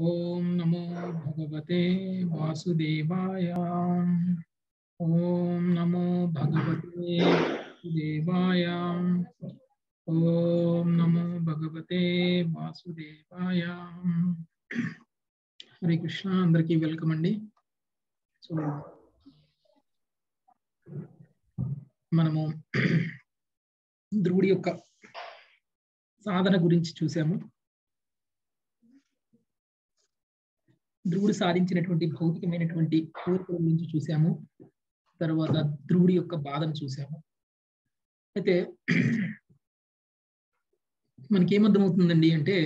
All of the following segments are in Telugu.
ఓం నమో భగవతే వాసుదేవాయ. ఓం నమో భగవతే వాసుదేవాయ. ఓం నమో భగవతే వాసుదేవాయ. హరే కృష్ణ అందరికీ వెల్కమ్ అండి. సో మనము ధ్రువుడి యొక్క సాధన గురించి చూసాము. ధ్రువుడు సాధించినటువంటి భౌతికమైనటువంటి కోరికల గురించి చూసాము. తర్వాత ధ్రువుడి యొక్క బాధను చూసాము. అయితే మనకేమర్థమవుతుందండి అంటే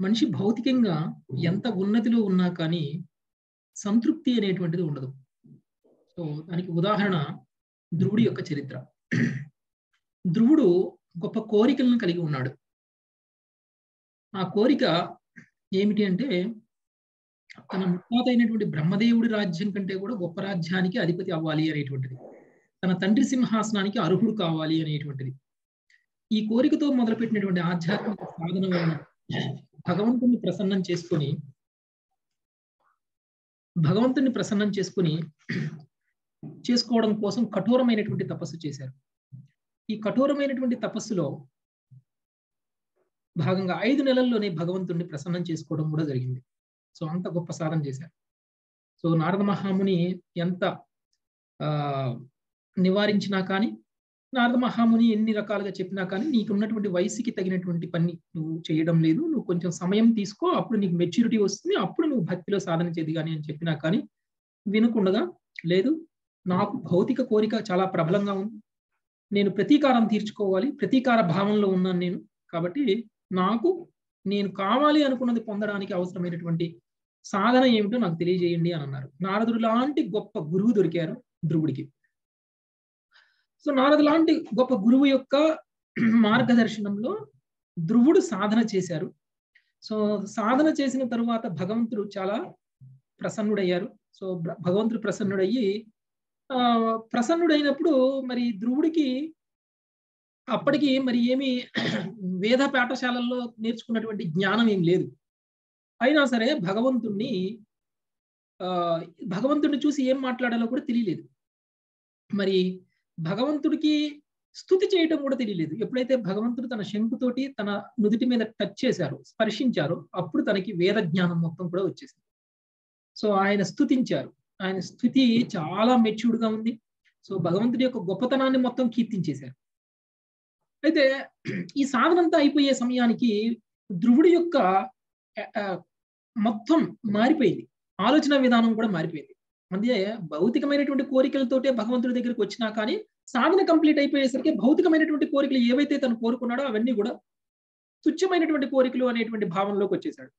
మనిషి భౌతికంగా ఎంత ఉన్నతిలో ఉన్నా కానీ సంతృప్తి అనేటువంటిది ఉండదు. సో దానికి ఉదాహరణ ధ్రువుడి యొక్క చరిత్ర. ధ్రువుడు గొప్ప కోరికలను కలిగి ఉన్నాడు. ఆ కోరిక ఏమిటి అంటే తన ముత్తాత అయినటువంటి బ్రహ్మదేవుడి రాజ్యం కంటే కూడా గొప్ప రాజ్యానికి అధిపతి అవ్వాలి అనేటువంటిది. తన తండ్రి సింహాసనానికి అర్హుడు కావాలి అనేటువంటిది. ఈ కోరికతో మొదలుపెట్టినటువంటి ఆధ్యాత్మిక సాధన వలన భగవంతుని ప్రసన్నం చేసుకొని భగవంతుని ప్రసన్నం చేసుకుని చేసుకోవడం కోసం కఠోరమైనటువంటి తపస్సు చేశారు. ఈ కఠోరమైనటువంటి తపస్సులో భాగంగా ఐదు నెలల్లోనే భగవంతుణ్ణి ప్రసన్నం చేసుకోవడం కూడా జరిగింది. సో అంత గొప్ప సాధన చేశారు. సో నారద మహాముని ఎంత ఆ నివారించినా కానీ నారద మహాముని ఎన్ని రకాలుగా చెప్పినా కానీ నీకు ఉన్నటువంటి వయసుకి తగినటువంటి పని నువ్వు చేయడం లేదు. నువ్వు కొంచెం సమయం తీసుకో అప్పుడు నీకు మెచ్యూరిటీ వస్తుంది అప్పుడు నువ్వు భక్తిలో సాధన చేది కానీ అని చెప్పినా కానీ వినకుండగా లేదు నాకు భౌతిక కోరిక చాలా ప్రబలంగా ఉంది. నేను ప్రతీకారం తీర్చుకోవాలి ప్రతీకార భావంలో ఉన్నాను నేను. కాబట్టి నాకు నేను కావాలి అనుకున్నది పొందడానికి అవసరమైనటువంటి సాధన ఏమిటో నాకు తెలియజేయండి అని అన్నారు. నారదుడు లాంటి గొప్ప గురువు దొరికారు ధ్రువుడికి. సో నారదు లాంటి గొప్ప గురువు యొక్క మార్గదర్శనంలో ధ్రువుడు సాధన చేశారు. సో సాధన చేసిన తరువాత భగవంతుడు చాలా ప్రసన్నుడయ్యారు. సో భగవంతుడు ప్రసన్నుడయ్యి ఆ ప్రసన్నుడైనప్పుడు మరి ధ్రువుడికి అప్పటికి మరి ఏమి వేద పాఠశాలల్లో నేర్చుకున్నటువంటి జ్ఞానం ఏం లేదు. అయినా సరే భగవంతుణ్ణి ఆ భగవంతుడిని చూసి ఏం మాట్లాడాలో కూడా తెలియలేదు. మరి భగవంతుడికి స్థుతి చేయటం కూడా తెలియలేదు. ఎప్పుడైతే భగవంతుడు తన శంకుతోటి తన నుదుటి మీద టచ్ చేశారో స్పర్శించారో అప్పుడు తనకి వేద జ్ఞానం మొత్తం కూడా వచ్చేసింది. సో ఆయన స్థుతించారు. ఆయన స్థుతి చాలా మెచ్యూర్డ్గా ఉంది. సో భగవంతుడి యొక్క గొప్పతనాన్ని మొత్తం కీర్తించేశారు. అయితే ఈ సాధనంతా అయిపోయే సమయానికి ధ్రువుడి యొక్క మొత్తం మారిపోయింది. ఆలోచన విధానం కూడా మారిపోయింది. అంటే భౌతికమైనటువంటి కోరికలతోటే భగవంతుడి దగ్గరికి వచ్చినా కానీ సాధన కంప్లీట్ అయిపోయేసరికి భౌతికమైనటువంటి కోరికలు ఏవైతే తను కోరుకున్నాడో అవన్నీ కూడా తుచ్చమైనటువంటి కోరికలు అనేటువంటి భావంలోకి వచ్చేసాడు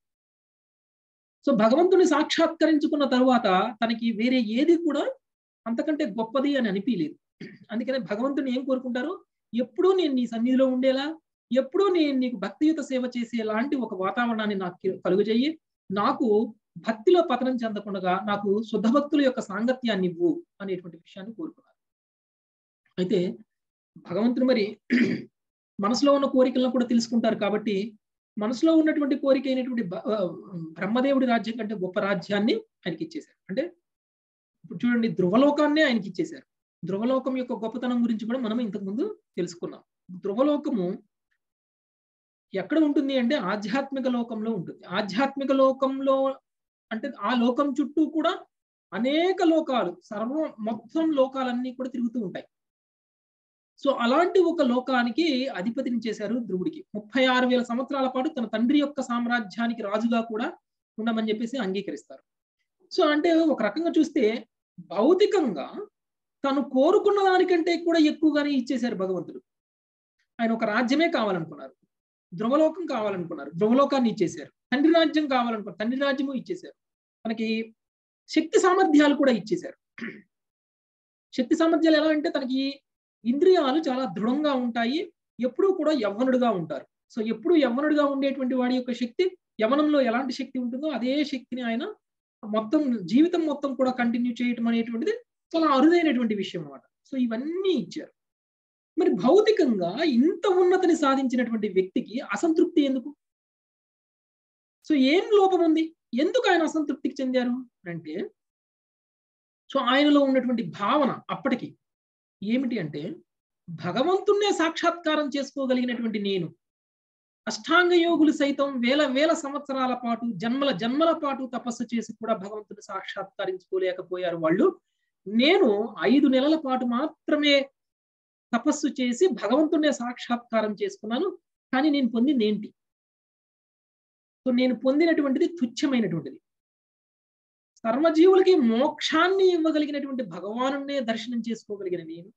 సో భగవంతుని సాక్షాత్కరించుకున్న తర్వాత తనకి వేరే ఏది కూడా అంతకంటే గొప్పది అని అనిపించలేదు. అందుకనే భగవంతుని ఏం కోరుకుంటారు? ఎప్పుడూ నేను నీ సన్నిధిలో ఉండేలా ఎప్పుడూ నేను నీకు భక్తియుత సేవ చేసేలాంటి ఒక వాతావరణాన్ని నాకు కలుగజేయి. నాకు భక్తిలో పతనం చెందకుండా నాకు శుద్ధ భక్తుల యొక్క సాంగత్యాన్ని ఇవ్వు అనేటువంటి విషయాన్ని కోరుకున్నారు అయితే భగవంతుడు మరి మనసులో ఉన్న కోరికలను కూడా తెలుసుకుంటారు కాబట్టి మనసులో ఉన్నటువంటి కోరిక అయినటువంటి బ్రహ్మదేవుడి రాజ్యం కంటే గొప్ప రాజ్యాన్ని ఆయనకి ఇచ్చేశారు అంటే ఇప్పుడు చూడండి ధ్రువలోకాన్ని ఆయనకి ఇచ్చేశారు ధ్రువలోకం యొక్క గొప్పతనం గురించి కూడా మనం ఇంతకుముందు తెలుసుకున్నాం. ధ్రువలోకము ఎక్కడ ఉంటుంది అంటే ఆధ్యాత్మిక లోకంలో ఉంటుంది. ఆధ్యాత్మిక లోకంలో అంటే ఆ లోకం చుట్టూ కూడా అనేక లోకాలు సర్వం మొత్తం లోకాలన్నీ కూడా తిరుగుతూ ఉంటాయి. సో అలాంటి ఒక లోకానికి అధిపతిని చేశారు ధ్రువుడికి. ముప్పై ఆరు వేల సంవత్సరాల పాటు తన తండ్రి యొక్క సామ్రాజ్యానికి రాజుగా కూడా ఉండమని చెప్పేసి అంగీకరిస్తారు. సో అంటే ఒక రకంగా చూస్తే భౌతికంగా తను కోరుకున్న దానికంటే కూడా ఎక్కువగానే ఇచ్చేశారు భగవంతుడు. ఆయన ఒక రాజ్యమే కావాలనుకున్నారు. ధ్రువలోకం కావాలనుకున్నారు. ధ్రువలోకాన్ని ఇచ్చేశారు. తండ్రి రాజ్యం కావాలనుకున్నారు. తండ్రి రాజ్యము ఇచ్చేశారు. మనకి శక్తి సామర్థ్యాలు కూడా ఇచ్చేశారు. శక్తి సామర్థ్యాలు ఎలా అంటే తనకి ఇంద్రియాలు చాలా దృఢంగా ఉంటాయి. ఎప్పుడూ కూడా యవ్వనుడుగా ఉంటారు. సో ఎప్పుడు యవ్వనుడుగా ఉండేటువంటి వాడి యొక్క శక్తి యవనంలో ఎలాంటి శక్తి ఉంటుందో అదే శక్తిని ఆయన మొత్తం జీవితం మొత్తం కూడా కంటిన్యూ చేయటం అనేటువంటిది చాలా అరుదైనటువంటి విషయం అనమాట సో ఇవన్నీ ఇచ్చారు. మరి భౌతికంగా ఇంత ఉన్నతిని సాధించినటువంటి వ్యక్తికి అసంతృప్తి ఎందుకు? సో ఏం లోపం ఉంది? ఎందుకు ఆయన అసంతృప్తికి చెందారు? అంటే సో ఆయనలో ఉన్నటువంటి భావన అప్పటికి ఏమిటి అంటే భగవంతుణ్ణే సాక్షాత్కారం చేసుకోగలిగినటువంటి నేను అష్టాంగ యోగులు సైతం వేల వేల సంవత్సరాల పాటు జన్మల జన్మల పాటు తపస్సు చేసి కూడా భగవంతుని సాక్షాత్కరించుకోలేకపోయారు వాళ్ళు. నేను ఐదు నెలల పాటు మాత్రమే తపస్సు చేసి భగవంతుణ్ణే సాక్షాత్కారం చేసుకున్నాను కానీ నేను పొందింది ఏంటి? సో నేను పొందినటువంటిది తుచ్చమైనటువంటిది సర్వజీవులకి మోక్షాన్ని ఇవ్వగలిగినటువంటి భగవానునే దర్శనం చేసుకోగలిగిన నేను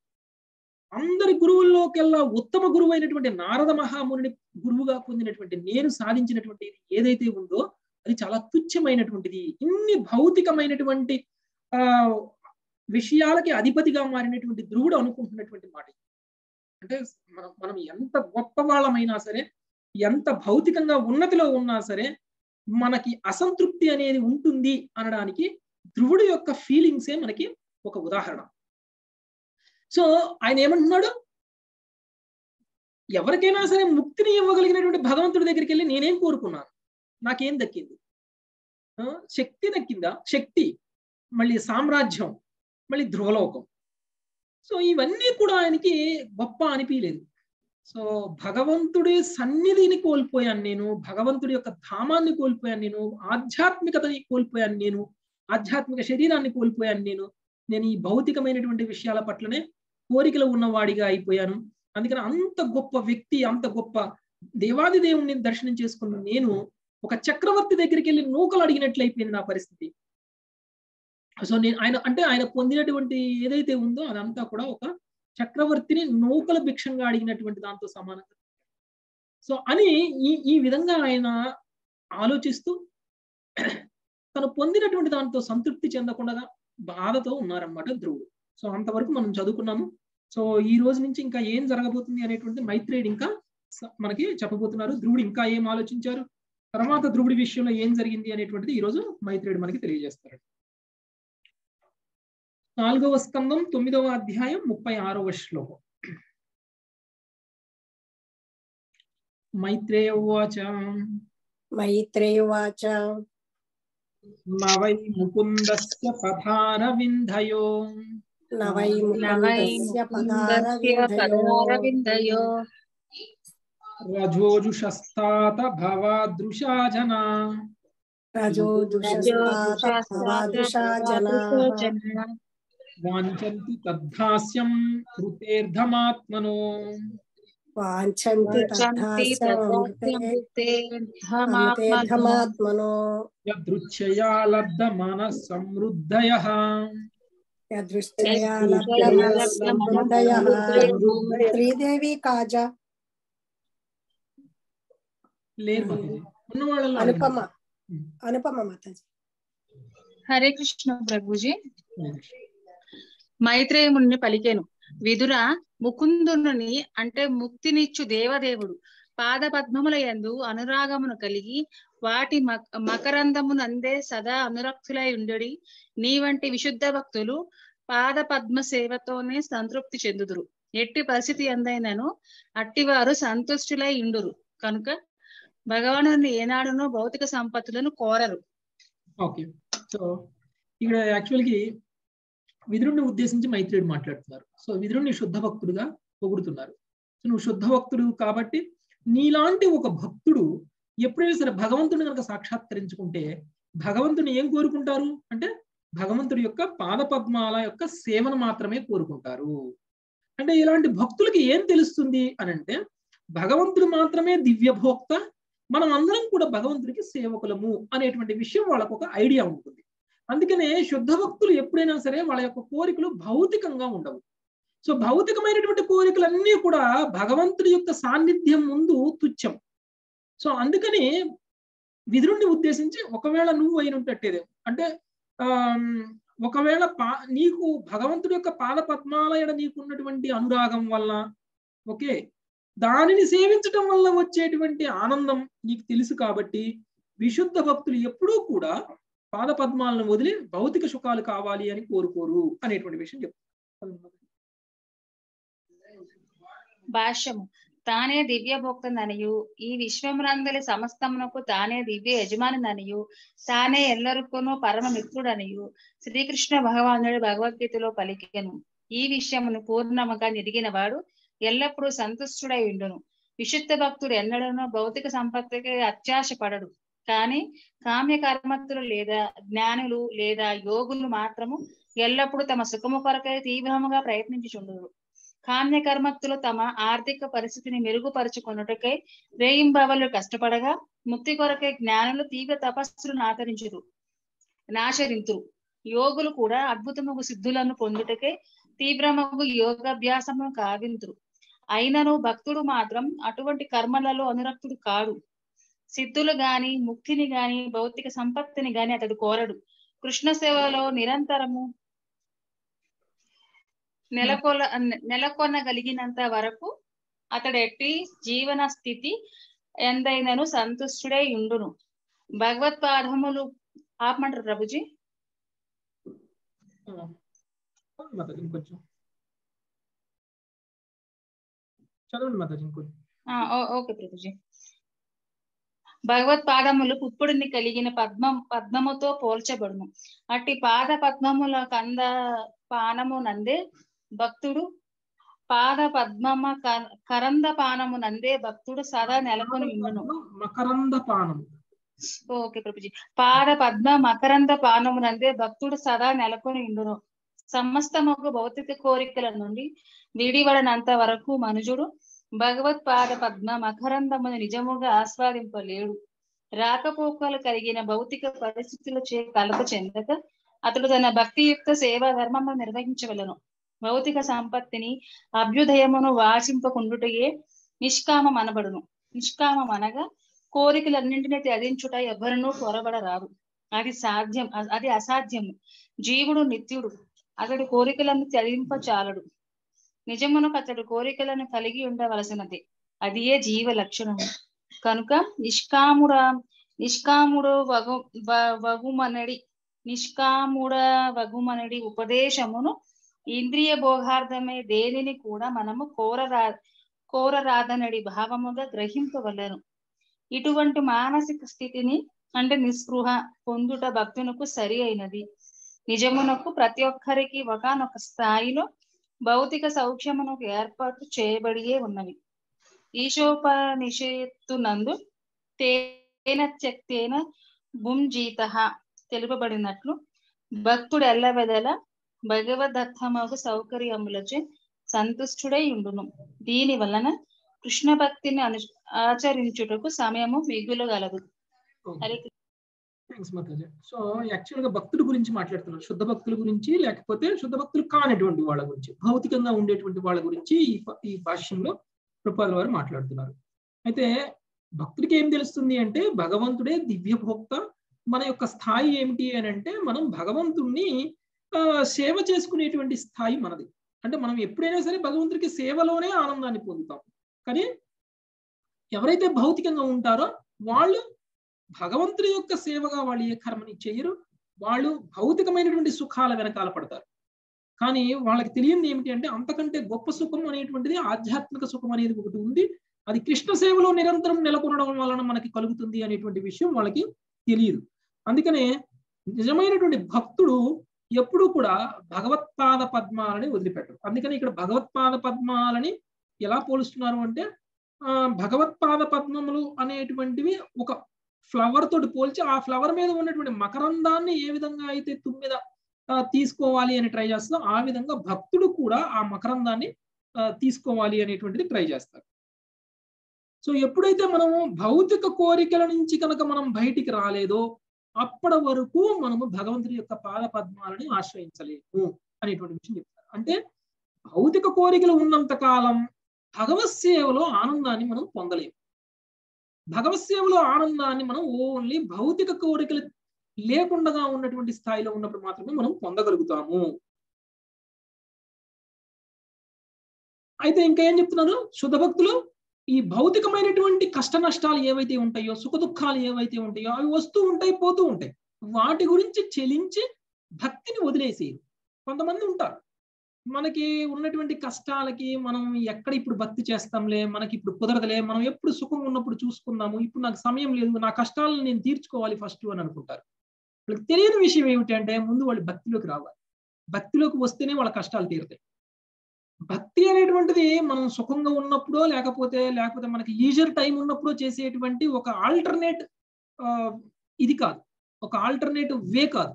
అందరి గురువుల్లోకెల్లా ఉత్తమ గురువు అయినటువంటి నారద మహాముని గురువుగా పొందినటువంటి నేను సాధించినటువంటి ఏదైతే ఉందో అది చాలా తుచ్చమైనటువంటిది ఇన్ని భౌతికమైనటువంటి ఆ విషయాలకి అధిపతిగా మారినటువంటి ధ్రువుడు అనుకుంటున్నటువంటి మాట అంటే మనం మనం ఎంత గొప్ప వాళ్ళమైనా సరే ఎంత భౌతికంగా ఉన్నతిలో ఉన్నా సరే మనకి అసంతృప్తి అనేది ఉంటుంది అనడానికి ధ్రువుడు యొక్క ఫీలింగ్సే మనకి ఒక ఉదాహరణ. సో ఆయన ఏమంటున్నాడు? ఎవరికైనా సరే ముక్తిని ఇవ్వగలిగినటువంటి భగవంతుడి దగ్గరికి వెళ్ళి నేనేం కోరుకున్నాను? నాకేం దక్కింది? శక్తి దక్కిందా? శక్తి మళ్ళీ సామ్రాజ్యం మళ్ళీ ధ్రువలోకం. సో ఇవన్నీ కూడా ఆయనకి గొప్ప అనిపించలేదు సో భగవంతుడి సన్నిధిని కోల్పోయాను నేను భగవంతుడి యొక్క ధామాన్ని కోల్పోయాను నేను ఆధ్యాత్మికతని కోల్పోయాను నేను ఆధ్యాత్మిక శరీరాన్ని కోల్పోయాను నేను నేను ఈ భౌతికమైనటువంటి విషయాల పట్లనే కోరికలు ఉన్నవాడిగా అయిపోయాను. అందుకని అంత గొప్ప వ్యక్తి అంత గొప్ప దేవాది దేవుణ్ణి దర్శనం చేసుకున్న నేను ఒక చక్రవర్తి దగ్గరికి వెళ్ళి నూకలు అడిగినట్లయిపోయింది నా పరిస్థితి. సో నేను ఆయన అంటే ఆయన పొందినటువంటి ఏదైతే ఉందో అదంతా కూడా ఒక చక్రవర్తిని నూకల భిక్షంగా అడిగినటువంటి దాంతో సమానంగా. సో అని ఈ ఈ విధంగా ఆయన ఆలోచిస్తూ తను పొందినటువంటి దాంతో సంతృప్తి చెందకుండా బాధతో ఉన్నారన్నమాట ధ్రువుడు. సో అంతవరకు మనం చదువుకున్నాము. సో ఈ రోజు నుంచి ఇంకా ఏం జరగబోతుంది అనేటువంటి మైత్రేయుడు ఇంకా మనకి చెప్పబోతున్నారు. ధ్రువుడు ఇంకా ఏం ఆలోచించారు? తర్వాత ధ్రువుడి విషయంలో ఏం జరిగింది అనేటువంటిది ఈ రోజు మైత్రేయుడు మనకి తెలియజేస్తారు నాలుగవ స్కందం తొమ్మిదవ అధ్యాయం ముప్పై ఆరవ శ్లోకం మైత్రేయ ఉవాచ మైత్రేయువాచ నవై ముకుందస్య పథారవిందయో నవై నవై ముకుందస్య ముకుందస్య పదారవిందయో పదారవిందయో రజోజుషస్తాత భవాదృశా జనా రజోజుషస్తాత భవాదృశా జనా వాంఛంతి తద్ధాస్యం కృతేర్ధమాత్మనో వాంఛంతి తద్ధాస్యమృతేర్ధమాత్మనో యదృచ్ఛయా లబ్ధ మనః సమృద్ధయః యదృష్టయా లబ్ధమనఃసమృద్ధయః శ్రీదేవి కాజా లేరు మాతాజీ ఉన్న వాళ్ళలో అనుపమ అనుపమ మాతాజీ హరే కృష్ణ ప్రభుజీ మైత్రేయముని పలికెను. విదుర ముకుందుని అంటే ముక్తినిచ్చు దేవదేవుడు. పాద పద్మముల యందు అనురాగమును కలిగి వాటి మకరందమునందే సదా అనురక్తులై ఉండడి. నీ వంటి విశుద్ధ భక్తులు పాద పద్మ సేవతోనే సంతృప్తి చెందుదురు. ఎట్టి పరిస్థితి ఎందైనను అట్టివారు సంతుష్టులై ఉండురు. కనుక భగవాను ఏనాడునో భౌతిక సంపత్తులను కోరరు. ఓకే సో ఇక్కడ యాక్చువల్కి విదురుణ్ణి ఉద్దేశించి మైత్రేయుడు మాట్లాడుతున్నారు. సో విదురుణ్ణి శుద్ధ భక్తుడుగా పొగుడుతున్నారు. సో నువ్వు శుద్ధ భక్తుడు కాబట్టి నీలాంటి ఒక భక్తుడు ఎప్పుడైనా సరే భగవంతుని కనుక సాక్షాత్కరించుకుంటే భగవంతుని ఏం కోరుకుంటారు? అంటే భగవంతుడి యొక్క పాద పద్మాల యొక్క సేవను మాత్రమే కోరుకుంటారు. అంటే ఇలాంటి భక్తులకి ఏం తెలుస్తుంది అని అంటే భగవంతుడు మాత్రమే దివ్యభోక్త మనం అందరం కూడా భగవంతుడికి సేవకులము అనేటువంటి విషయం వాళ్ళకు ఒక ఐడియా ఉంటుంది. అందుకనే శుద్ధ భక్తులు ఎప్పుడైనా సరే వాళ్ళ యొక్క కోరికలు భౌతికంగా ఉండవు. సో భౌతికమైనటువంటి కోరికలన్నీ కూడా భగవంతుడి యొక్క సాన్నిధ్యం ముందు తుచ్చం. సో అందుకని విధుడిని ఉద్దేశించి ఒకవేళ నువ్వు అయినట్టేదే అంటే ఆ ఒకవేళ పా నీకు భగవంతుడి యొక్క పాద పద్మాలయడ నీకున్నటువంటి అనురాగం వల్ల ఓకే దానిని సేవించటం వల్ల వచ్చేటువంటి ఆనందం నీకు తెలుసు కాబట్టి విశుద్ధ భక్తులు ఎప్పుడూ కూడా పాద పద్మాలను వదిలి భౌతిక సుఖాలు కావాలి అని కోరుకోరు అనేటువంటి విషయం చెప్తారు. భాష్యము. తానే దివ్య భోక్తననియు ఈ విశ్వమునందలి సమస్తమునకు తానే దివ్య యజమానిననియు తానే ఎల్లరికును పరమ మిత్రుడనియు శ్రీకృష్ణ భగవానుడు భగవద్గీతలో పలికెను. ఈ విషయమును పూర్ణముగా నిరిగిన వాడు ఎల్లప్పుడూ సంతుష్టుడై ఉండును. విశుద్ధ భక్తుడు ఎన్నడూనూ భౌతిక సంపత్తికి అత్యాశ పడడు కానీ కామ్య కర్మత్తులు లేదా జ్ఞానులు లేదా యోగులు మాత్రము ఎల్లప్పుడూ తమ సుఖము కొరకై తీవ్రముగా ప్రయత్నించుచుండురు. కామ్య కర్మత్తులు తమ ఆర్థిక పరిస్థితిని మెరుగుపరుచుకున్నటకై వేయింబవలు కష్టపడగా ముక్తి కొరకై జ్ఞానులు తీవ్ర తపస్సులను ఆచరించురు నాశరింతురు. యోగులు కూడా అద్భుతముగు సిద్ధులను పొందుటకై తీవ్రమగు యోగాభ్యాసము కావింతురు. అయినను భక్తుడు మాత్రం అటువంటి కర్మలలో అనురక్తుడు కాడు. సిద్ధులు గాని ముక్తిని గాని భౌతిక సంపత్తిని గాని అతడు కోరడు. కృష్ణ సేవలో నిరంతరము నెలకొల నెలకొనగలిగినంత వరకు అతడు ఎట్టి జీవన స్థితి ఎందైనను సంతుష్టుడై ఉండును. భగవత్పాదములు ఆపమంటారు ప్రభుజీ? చదవండి మాతాజీ ఓకే ప్రభుజీ. భగవత్ పాదములు పుప్పుడిని కలిగిన పద్మం పద్మముతో పోల్చబడును. అట్టి పాద పద్మముల కంద పానము నందే భక్తుడు పాద పద్మమ కరంద పానము నందే భక్తుడు సదా నెలకొని ఉండును. మకరంద పానం ఓకే ప్రభుజీ. పాద పద్మ మకరంద పానము నందే భక్తుడు సదా నెలకొని ఉండును. సమస్తముకు భౌతిక కోరికల నుండి విడివడనంత వరకు మనుజుడు భగవత్పాద పద్మ మకరందమును నిజముగా ఆస్వాదింపలేడు. రాకపోకలు కలిగిన భౌతిక పరిస్థితుల చే కలత చెందక అతడు తన భక్తియుక్త సేవా ధర్మము నిర్వహించవలను. భౌతిక సంపత్తిని అభ్యుదయమును వాసింపకుండుటయే నిష్కామం అనబడును. నిష్కామం అనగా కోరికలన్నింటినీ త్యజించుట ఎవరినూ త్వరబడరాదు. అది సాధ్యం అది అసాధ్యము. జీవుడు నిత్యుడు. అతడి కోరికలను త్యజింప చాలడు. నిజమునకు అతడు కోరికలను కలిగి ఉండవలసినది. అది ఏ జీవ లక్షణము. కనుక నిష్కాముడ నిష్కాముడు వగు వగుమనడి నిష్కాముడ వగుమనడి ఉపదేశమును ఇంద్రియ భోగార్థమే దేనిని కూడా మనము కోరరా కోరరాదనడి భావముగా గ్రహింపవలను. ఇటువంటి మానసిక స్థితిని అంటే నిస్పృహ పొందుట భక్తునకు సరి అయినది. నిజమునకు ప్రతి ఒక్కరికి ఒకనొక స్థాయిలో భౌతిక సౌఖ్యమునకు ఏర్పాటు చేయబడియే ఉన్నవి ఈశోపనిషత్తునందు తేన త్యక్తేన భుంజీత తెలుపబడినట్లు భక్తుడు ఎల్లవెదల భగవదత్తమగు సౌకర్యములచే సంతుష్టుడై ఉండును దీని వలన కృష్ణ భక్తిని అను ఆచరించుటకు సమయము మిగులగలదు. హరే. థ్యాంక్స్ మాతాజీ సో యాక్చువల్గా భక్తుల గురించి మాట్లాడుతున్నారు. శుద్ధ భక్తుల గురించి లేకపోతే శుద్ధ భక్తులు కానటువంటి వాళ్ళ గురించి భౌతికంగా ఉండేటువంటి వాళ్ళ గురించి ఈ ఈ భాష్యంలో కృపాల వారు మాట్లాడుతున్నారు. అయితే భక్తుడికి ఏం తెలుస్తుంది అంటే భగవంతుడే దివ్యభోక్త. మన యొక్క స్థాయి ఏమిటి అని అంటే మనం భగవంతుణ్ణి సేవ చేసుకునేటువంటి స్థాయి మనది. అంటే మనం ఎప్పుడైనా సరే భగవంతుడికి సేవలోనే ఆనందాన్ని పొందుతాం. కానీ ఎవరైతే భౌతికంగా ఉంటారో వాళ్ళు భగవంతుడి యొక్క సేవగా వాళ్ళు ఏ కర్మని చేయరు. వాళ్ళు భౌతికమైనటువంటి సుఖాల వెనకాల పడతారు. కానీ వాళ్ళకి తెలియంది ఏమిటి అంటే అంతకంటే గొప్ప సుఖం అనేటువంటిది ఆధ్యాత్మిక సుఖం అనేది ఒకటి ఉంది. అది కృష్ణ సేవలో నిరంతరం నెలకొనడం వలన మనకి కలుగుతుంది అనేటువంటి విషయం వాళ్ళకి తెలియదు. అందుకనే నిజమైనటువంటి భక్తుడు ఎప్పుడూ కూడా భగవత్పాద పద్మాలని వదిలిపెట్టరు అందుకని ఇక్కడ భగవత్పాద పద్మాలని ఎలా పోలుస్తున్నారు అంటే ఆ భగవత్పాద పద్మములు అనేటువంటివి ఒక ఫ్లవర్ తోటి పోల్చి ఆ ఫ్లవర్ మీద ఉన్నటువంటి మకరందాన్ని ఏ విధంగా అయితే తుమ్మిద తీసుకోవాలి అని ట్రై చేస్తుందో ఆ విధంగా భక్తుడు కూడా ఆ మకరందాన్ని తీసుకోవాలి అనేటువంటిది ట్రై చేస్తారు. సో ఎప్పుడైతే మనము భౌతిక కోరికల నుంచి కనుక మనం బయటికి రాలేదో అప్పటి వరకు మనము భగవంతుడి యొక్క పాద పద్మాలని ఆశ్రయించలేము అనేటువంటి విషయం చెప్తారు. అంటే భౌతిక కోరికలు ఉన్నంత కాలం భగవత్ సేవలో ఆనందాన్ని మనం పొందలేము. భగవత్ సేవలో ఆనందాన్ని మనం ఓన్లీ భౌతిక కోరికలు లేకుండా ఉన్నటువంటి స్థాయిలో ఉన్నప్పుడు మాత్రమే మనం పొందగలుగుతాము. అయితే ఇంకా ఏం చెప్తున్నారు? శుద్ధ భక్తులు ఈ భౌతికమైనటువంటి కష్ట నష్టాలు ఏవైతే ఉంటాయో సుఖ దుఃఖాలు ఏవైతే ఉంటాయో అవి వస్తూ ఉంటాయి పోతూ ఉంటాయి. వాటి గురించి చెలించి భక్తిని వదిలేసేయరు. కొంతమంది ఉంటారు. మనకి ఉన్నటువంటి కష్టాలకి మనం ఎక్కడ ఇప్పుడు భక్తి చేస్తాంలే మనకి ఇప్పుడు కుదరదులే మనం ఎప్పుడు సుఖంగా ఉన్నప్పుడు చూసుకుందాము ఇప్పుడు నాకు సమయం లేదు నా కష్టాలను నేను తీర్చుకోవాలి ఫస్ట్ అని అనుకుంటారు. వాళ్ళకి తెలియని విషయం ఏమిటంటే ముందు వాళ్ళు భక్తిలోకి రావాలి. భక్తిలోకి వస్తేనే వాళ్ళ కష్టాలు తీరుతాయి. భక్తి అనేటువంటిది మనం సుఖంగా ఉన్నప్పుడో లేకపోతే లేకపోతే మనకి లీజర్ టైం ఉన్నప్పుడో చేసేటువంటి ఒక ఆల్టర్నేట్ ఇది కాదు. ఒక ఆల్టర్నేటివ్ వే కాదు.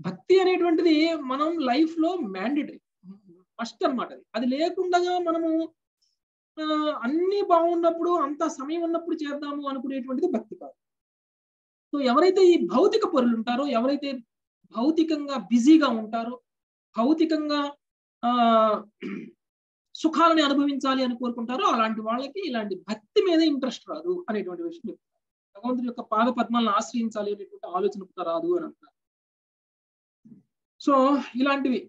భక్తి అనేటువంటిది మనం లైఫ్లో మ్యాండేటరీ ఫస్ట్ అనమాట అది. అది లేకుండా మనము అన్ని బాగున్నప్పుడు అంత సమయం ఉన్నప్పుడు చేద్దాము అనుకునేటువంటిది భక్తి కాదు. సో ఎవరైతే ఈ భౌతిక పరులు ఉంటారో ఎవరైతే భౌతికంగా బిజీగా ఉంటారో భౌతికంగా ఆ సుఖాలని అనుభవించాలి అని కోరుకుంటారో అలాంటి వాళ్ళకి ఇలాంటి భక్తి మీద ఇంట్రెస్ట్ రాదు అనేటువంటి విషయం చెప్తారు భగవంతుడి యొక్క పాద పద్మాలను ఆశ్రయించాలి అనేటువంటి ఆలోచన కూడా రాదు అని అంటారు సో ఇలాంటివి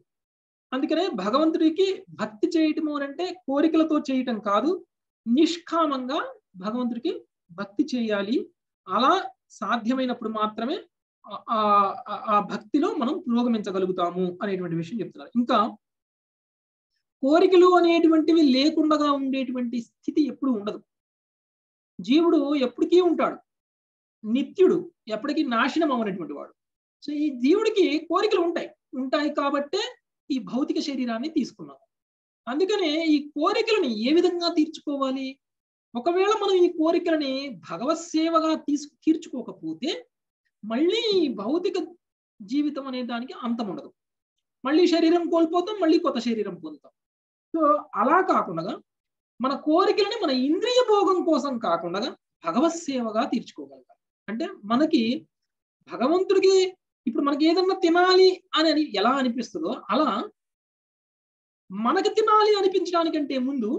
అందుకనే భగవంతుడికి భక్తి చేయటము అని అంటే కోరికలతో చేయటం కాదు నిష్కామంగా భగవంతుడికి భక్తి చేయాలి. అలా సాధ్యమైనప్పుడు మాత్రమే ఆ- ఆ- ఆ భక్తిలో మనం పురోగమించగలుగుతాము అనేటువంటి విషయం చెప్తున్నారు. ఇంకా కోరికలు అనేటువంటివి లేకుండా ఉండేటువంటి స్థితి ఎప్పుడు ఉండదు. జీవుడు ఎప్పటికీ ఉంటాడు. నిత్యుడు ఎప్పటికీ నాశనం అవనటువంటి వాడు. సో ఈ జీవుడికి కోరికలు ఉంటాయి. ఉంటాయి కాబట్టే ఈ భౌతిక శరీరాన్ని తీసుకున్నాం. అందుకనే ఈ కోరికలని ఏ విధంగా తీర్చుకోవాలి? ఒకవేళ మనం ఈ కోరికలని భగవత్ సేవగా తీసుకు తీర్చుకోకపోతే మళ్ళీ ఈ భౌతిక జీవితం అనే దానికి అంతం ఉండదు. మళ్ళీ శరీరం కోల్పోతాం మళ్ళీ కొత్త శరీరం పొందుతాం. సో అలా కాకుండా మన కోరికలని మన ఇంద్రియ భోగం కోసం కాకుండా భగవత్ సేవగా తీర్చుకోగలగాలి. అంటే మనకి భగవంతుడికి ఇప్పుడు మనకి ఏదన్నా తినాలి అని ఎలా అనిపిస్తుందో అలా మనకు తినాలి అనిపించడానికంటే ముందు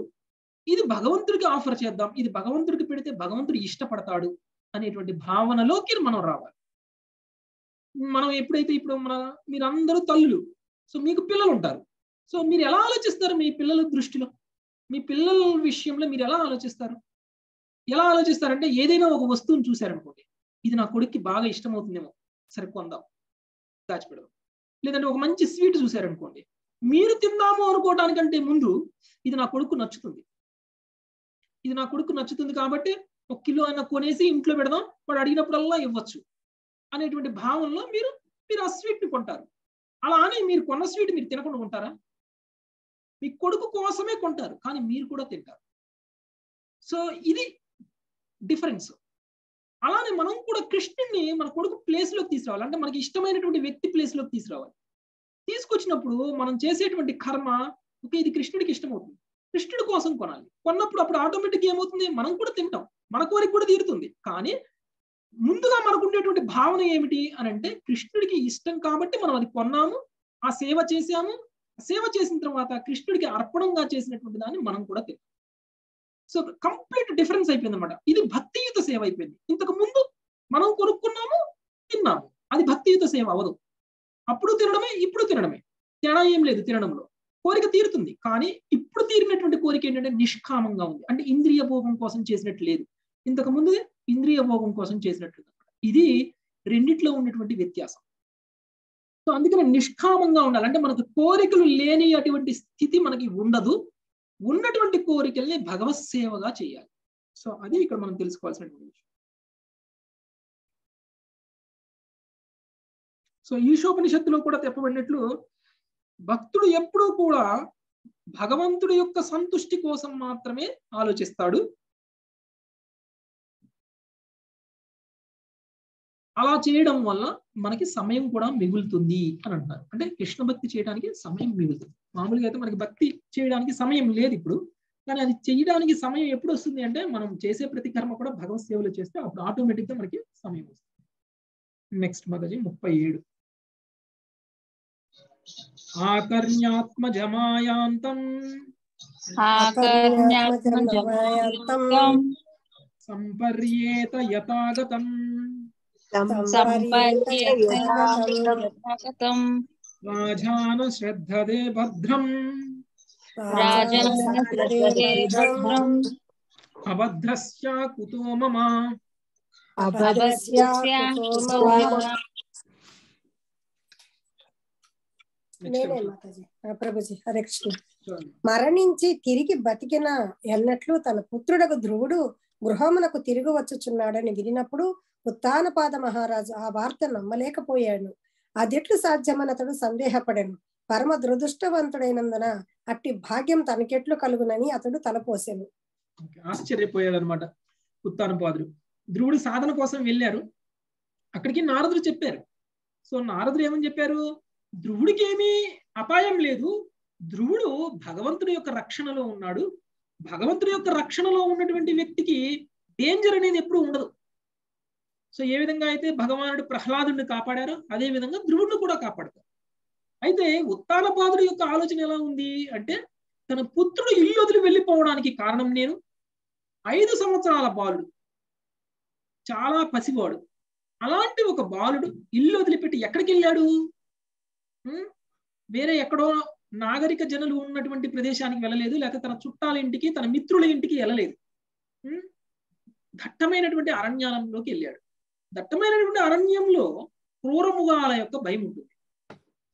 ఇది భగవంతుడికి ఆఫర్ చేద్దాం. ఇది భగవంతుడికి పెడితే భగవంతుడు ఇష్టపడతాడు అనేటువంటి భావనలోకి మనం రావాలి. మనం ఎప్పుడైతే ఇప్పుడు మన మీరందరూ తల్లులు సో మీకు పిల్లలు ఉంటారు సో మీరు ఎలా ఆలోచిస్తారు మీ పిల్లల దృష్టిలో? మీ పిల్లల విషయంలో మీరు ఎలా ఆలోచిస్తారు? ఎలా ఆలోచిస్తారంటే ఏదైనా ఒక వస్తువుని చూశారనుకోండి ఇది నా కొడుక్కి బాగా ఇష్టమవుతుందేమో సరే కొందాం. దాచిపెడదాం. లేదంటే ఒక మంచి స్వీట్ చూసారనుకోండి మీరు తిందాము అనుకోవటానికంటే ముందు ఇది నా కొడుకు నచ్చుతుంది. ఇది నా కొడుకు నచ్చుతుంది కాబట్టి ఒక కిలో అయినా కొనేసి ఇంట్లో పెడదాం వాడు అడిగినప్పుడల్లా ఇవ్వచ్చు అనేటువంటి భావనలో మీరు మీరు ఆ స్వీట్ని కొంటారు. అలా అని మీరు కొన్న స్వీట్ మీరు తినకుండా ఉంటారా? మీ కొడుకు కోసమే కొంటారు కానీ మీరు కూడా తింటారు. సో ఇది డిఫరెన్స్. అలానే మనం కూడా కృష్ణుడిని మన కొడుకు ప్లేస్లోకి తీసుకురావాలి. అంటే మనకి ఇష్టమైనటువంటి వ్యక్తి ప్లేస్లోకి తీసుకురావాలి. తీసుకొచ్చినప్పుడు మనం చేసేటువంటి కర్మ ఓకే ఇది కృష్ణుడికి ఇష్టమవుతుంది. కృష్ణుడి కోసం కొనాలి. కొన్నప్పుడు అప్పుడు ఆటోమేటిక్ ఏమవుతుంది? మనం కూడా తింటాం. మన కోరిక కూడా తీరుతుంది. కానీ ముందుగా మనకు ఉండేటువంటి భావన ఏమిటి అని అంటే కృష్ణుడికి ఇష్టం కాబట్టి మనం అది కొన్నాము ఆ సేవ చేశాము. సేవ చేసిన తర్వాత కృష్ణుడికి అర్పణంగా చేసినటువంటి దాన్ని మనం కూడా తింటాం. సో కంప్లీట్ డిఫరెన్స్ అయిపోయింది అనమాట ఇది భక్తియుత సేవ అయిపోయింది. ఇంతకు ముందు మనం కొనుక్కున్నాము తిన్నాము. అది భక్తియుత సేవ అవ్వదు. అప్పుడు తినడమే ఇప్పుడు తినడమే. తేడా ఏం లేదు తినడంలో. కోరిక తీరుతుంది. కానీ ఇప్పుడు తీరినటువంటి కోరిక ఏంటంటే నిష్కామంగా ఉంది. అంటే ఇంద్రియ భోగం కోసం చేసినట్టు లేదు. ఇంతకు ముందు ఇంద్రియ భోగం కోసం చేసినట్లు ఇది రెండిట్లో ఉన్నటువంటి వ్యత్యాసం. సో అందుకని నిష్కామంగా ఉండాలి. అంటే మనకు కోరికలు లేని అటువంటి స్థితి మనకి ఉండదు. ఉన్నటువంటి కోరికల్ని భగవత్ సేవగా చేయాలి. సో అది ఇక్కడ మనం తెలుసుకోవాల్సినటువంటి విషయం. సో ఈశోపనిషత్తులో కూడా చెప్పబడినట్లు భక్తుడు ఎప్పుడూ కూడా భగవంతుడి యొక్క సంతుష్టి కోసం మాత్రమే ఆలోచిస్తాడు. అలా చేయడం వల్ల మనకి సమయం కూడా మిగులుతుంది అని అంటారు. అంటే కృష్ణ భక్తి చేయడానికి సమయం మిగులుతుంది. మామూలుగా అయితే మనకి భక్తి చేయడానికి సమయం లేదు ఇప్పుడు. కానీ అది చేయడానికి సమయం ఎప్పుడు వస్తుంది అంటే మనం చేసే ప్రతి కర్మ కూడా భగవత్ సేవలు చేస్తే అప్పుడు ఆటోమేటిక్గా మనకి సమయం వస్తుంది. నెక్స్ట్ మాతాజీ ముప్పై ఏడు. ఆకర్ణ్యాత్మజమాయాంతం. ఆకర్ణ్యాత్మజమాయాంతం. సంపర్యేత యథాగతం. రాజాన శ్రద్ధదే భద్రం రాజానం అభద్రస్య కుతో మమ నేనే మాతాజీ? ఆ, ప్రభుజీ హరే కృష్ణ చూడండి. మరణించి తిరిగి బతికిన ఎన్నట్లు తన పుత్రుడకు ధ్రువుడు గృహమునకు తిరిగి వచ్చుచున్నాడని వినినప్పుడు ఉత్తానపాద మహారాజు ఆ వార్త నమ్మలేకపోయాడు. అదెట్లు సాధ్యమని అతడు సందేహపడాను. పరమ దురదృష్టవంతుడైనందున అట్టి భాగ్యం తనకెట్లు కలుగునని అతడు తలపోసాను. ఆశ్చర్యపోయాడు అనమాట ఉత్తానపాదుడు ధ్రువుడు సాధన కోసం వెళ్ళారు. అక్కడికి నారదుడు చెప్పారు. సో నారదుడు ఏమని చెప్పారు? ధ్రువుడికి ఏమీ అపాయం లేదు. ధ్రువుడు భగవంతుడి యొక్క రక్షణలో ఉన్నాడు. భగవంతుడి యొక్క రక్షణలో ఉన్నటువంటి వ్యక్తికి డేంజర్ అనేది ఎప్పుడు ఉండదు. సో ఏ విధంగా అయితే భగవానుడు ప్రహ్లాదుడిని కాపాడారో అదే విధంగా ధ్రువుడిని కూడా కాపాడతారు అయితే ఉత్తానపాదుడి యొక్క ఆలోచన ఎలా ఉంది అంటే తన పుత్రుడు ఇల్లు వదిలి వెళ్ళిపోవడానికి కారణం నేను? ఐదు సంవత్సరాల బాలుడు. చాలా పసివాడు. అలాంటి ఒక బాలుడు ఇల్లు వదిలిపెట్టి ఎక్కడికి వెళ్ళాడు? వేరే ఎక్కడో నాగరిక జనులు ఉన్నటువంటి ప్రదేశానికి వెళ్ళలేదు లేకపోతే తన చుట్టాల ఇంటికి తన మిత్రుల ఇంటికి వెళ్ళలేదు. దట్టమైనటువంటి అరణ్యాలంలోకి వెళ్ళాడు. దట్టమైనటువంటి అరణ్యంలో క్రూరముగాల యొక్క భయం ఉంటుంది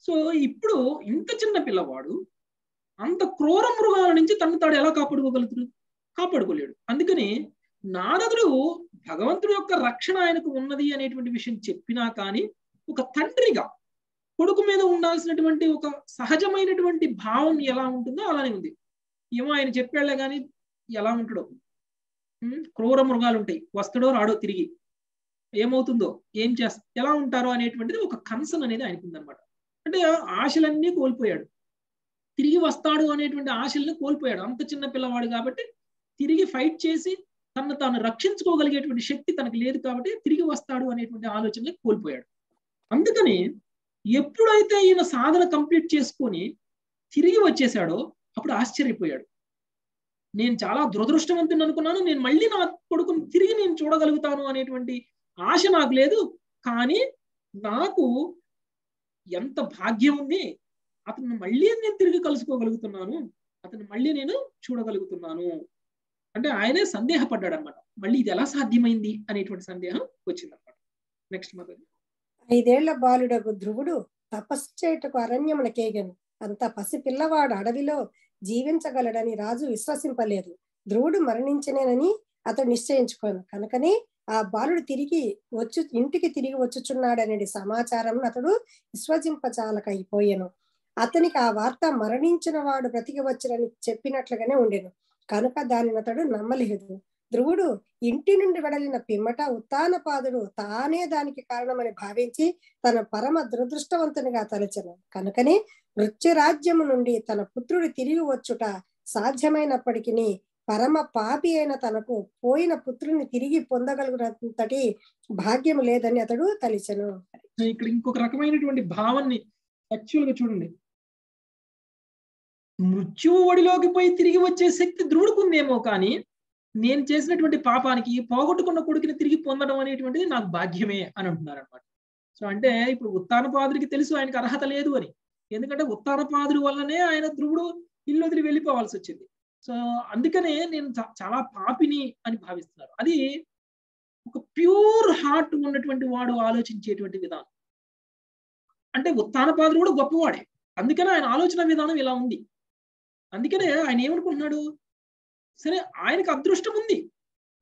సో ఇప్పుడు ఇంత చిన్న పిల్లవాడు అంత క్రూర మృగాల నుంచి తను తాడు ఎలా కాపాడుకోగలుగుతాడు? కాపాడుకోలేడు. అందుకని నారదుడు భగవంతుడి యొక్క రక్షణ ఆయనకు ఉన్నది అనేటువంటి విషయం చెప్పినా కానీ ఒక తండ్రిగా కొడుకు మీద ఉండాల్సినటువంటి ఒక సహజమైనటువంటి భావం ఎలా ఉంటుందో అలానే ఉంది. ఏమో ఆయన చెప్పాళ్ళే కానీ ఎలా ఉంటాడో. క్రూర మృగాలు ఉంటాయి వస్తాడో రాడో తిరిగి. ఏమవుతుందో ఏం చేస్తా ఎలా ఉంటారో అనేటువంటిది ఒక కన్సర్న్ అనేది ఆయనకు ఉందన్నమాట. అంటే ఆశలన్నీ కోల్పోయాడు. తిరిగి వస్తాడు అనేటువంటి ఆశల్ని కోల్పోయాడు. అంత చిన్న పిల్లవాడు కాబట్టి తిరిగి ఫైట్ చేసి తను తాను రక్షించుకోగలిగేటువంటి శక్తి తనకు లేదు కాబట్టి తిరిగి వస్తాడు అనేటువంటి ఆలోచనని కోల్పోయాడు. అందుకని ఎప్పుడైతే ఈయన సాధన కంప్లీట్ చేసుకొని తిరిగి వచ్చేసాడో అప్పుడు ఆశ్చర్యపోయాడు. నేను చాలా దురదృష్టవంతుని అనుకున్నాను. నేను మళ్ళీ నా కొడుకుని తిరిగి నేను చూడగలుగుతాను అనేటువంటి ఆశ నాకు లేదు కానీ నాకు ఎంత భాగ్యం ఉంది అతను మళ్ళీ నేను తిరిగి కలుసుకోగలుగుతున్నాను అతను మళ్ళీ నేను చూడగలుగుతున్నాను. అంటే ఆయనే సందేహపడ్డాడు అనమాట మళ్ళీ ఇది ఎలా సాధ్యమైంది అనేటువంటి సందేహం వచ్చింది అనమాట నెక్స్ట్ మదర్ ఐదేళ్ళ బాలుడగు ధ్రువుడు తపస్సు చేయుటకు అరణ్యమునకేగను. అంత పసి పిల్లవాడు అడవిలో జీవించగలడని రాజు విశ్వసింపలేదు. ధ్రువుడు మరణించనేనని అతడు నిశ్చయించుకోను. కనుకనే ఆ బాలుడు తిరిగి వచ్చు ఇంటికి తిరిగి వచ్చుచున్నాడనే సమాచారం అతడు విశ్వసింపచాలకైపోయాను అతనికి ఆ వార్త మరణించిన వాడు బ్రతికి వచ్చునని చెప్పినట్లుగానే ఉండెను. కనుక దానిని అతడు నమ్మలేదు. ధ్రువుడు ఇంటి నుండి వెడలిన పిమ్మట ఉత్తానపాదుడు తానే దానికి కారణమని భావించి తన పరమ దురదృష్టవంతునిగా తలచెను. కనుకనే మృత్యురాజ్యము నుండి తన పుత్రుడు తిరిగి వచ్చుట సాధ్యమైనప్పటికీ పరమ పాపి అయిన తనకు పోయిన పుత్రుని తిరిగి పొందగలిగినంతటి భాగ్యం లేదని అతడు తలిచను. ఇక్కడ ఇంకొక రకమైనటువంటి భావాన్ని యాక్చువల్గా చూడండి. మృత్యువు ఒడిలోకి పోయి తిరిగి వచ్చే శక్తి ధ్రువుడుకుందేమో కానీ నేను చేసినటువంటి పాపానికి పోగొట్టుకున్న కొడుకుని తిరిగి పొందడం అనేటువంటిది నాకు భాగ్యమే అని అంటున్నారు అనమాట సో అంటే ఇప్పుడు ఉత్తానపాదుడికి తెలుసు ఆయనకు అర్హత లేదు అని. ఎందుకంటే ఉత్తానపాదుడి వల్లనే ఆయన ధ్రువుడు ఇల్లు వదిలి వెళ్ళిపోవాల్సి వచ్చింది. సో అందుకనే నేను చాలా పాపిని అని భావిస్తున్నారు. అది ఒక ప్యూర్ హార్ట్ ఉన్నటువంటి వాడు ఆలోచించేటువంటి విధానం. అంటే ఉత్తానపాదుడు కూడా గొప్పవాడే. అందుకనే ఆయన ఆలోచన విధానం ఇలా ఉంది. అందుకనే ఆయన ఏమనుకుంటున్నాడు? సరే ఆయనకి అదృష్టం ఉంది.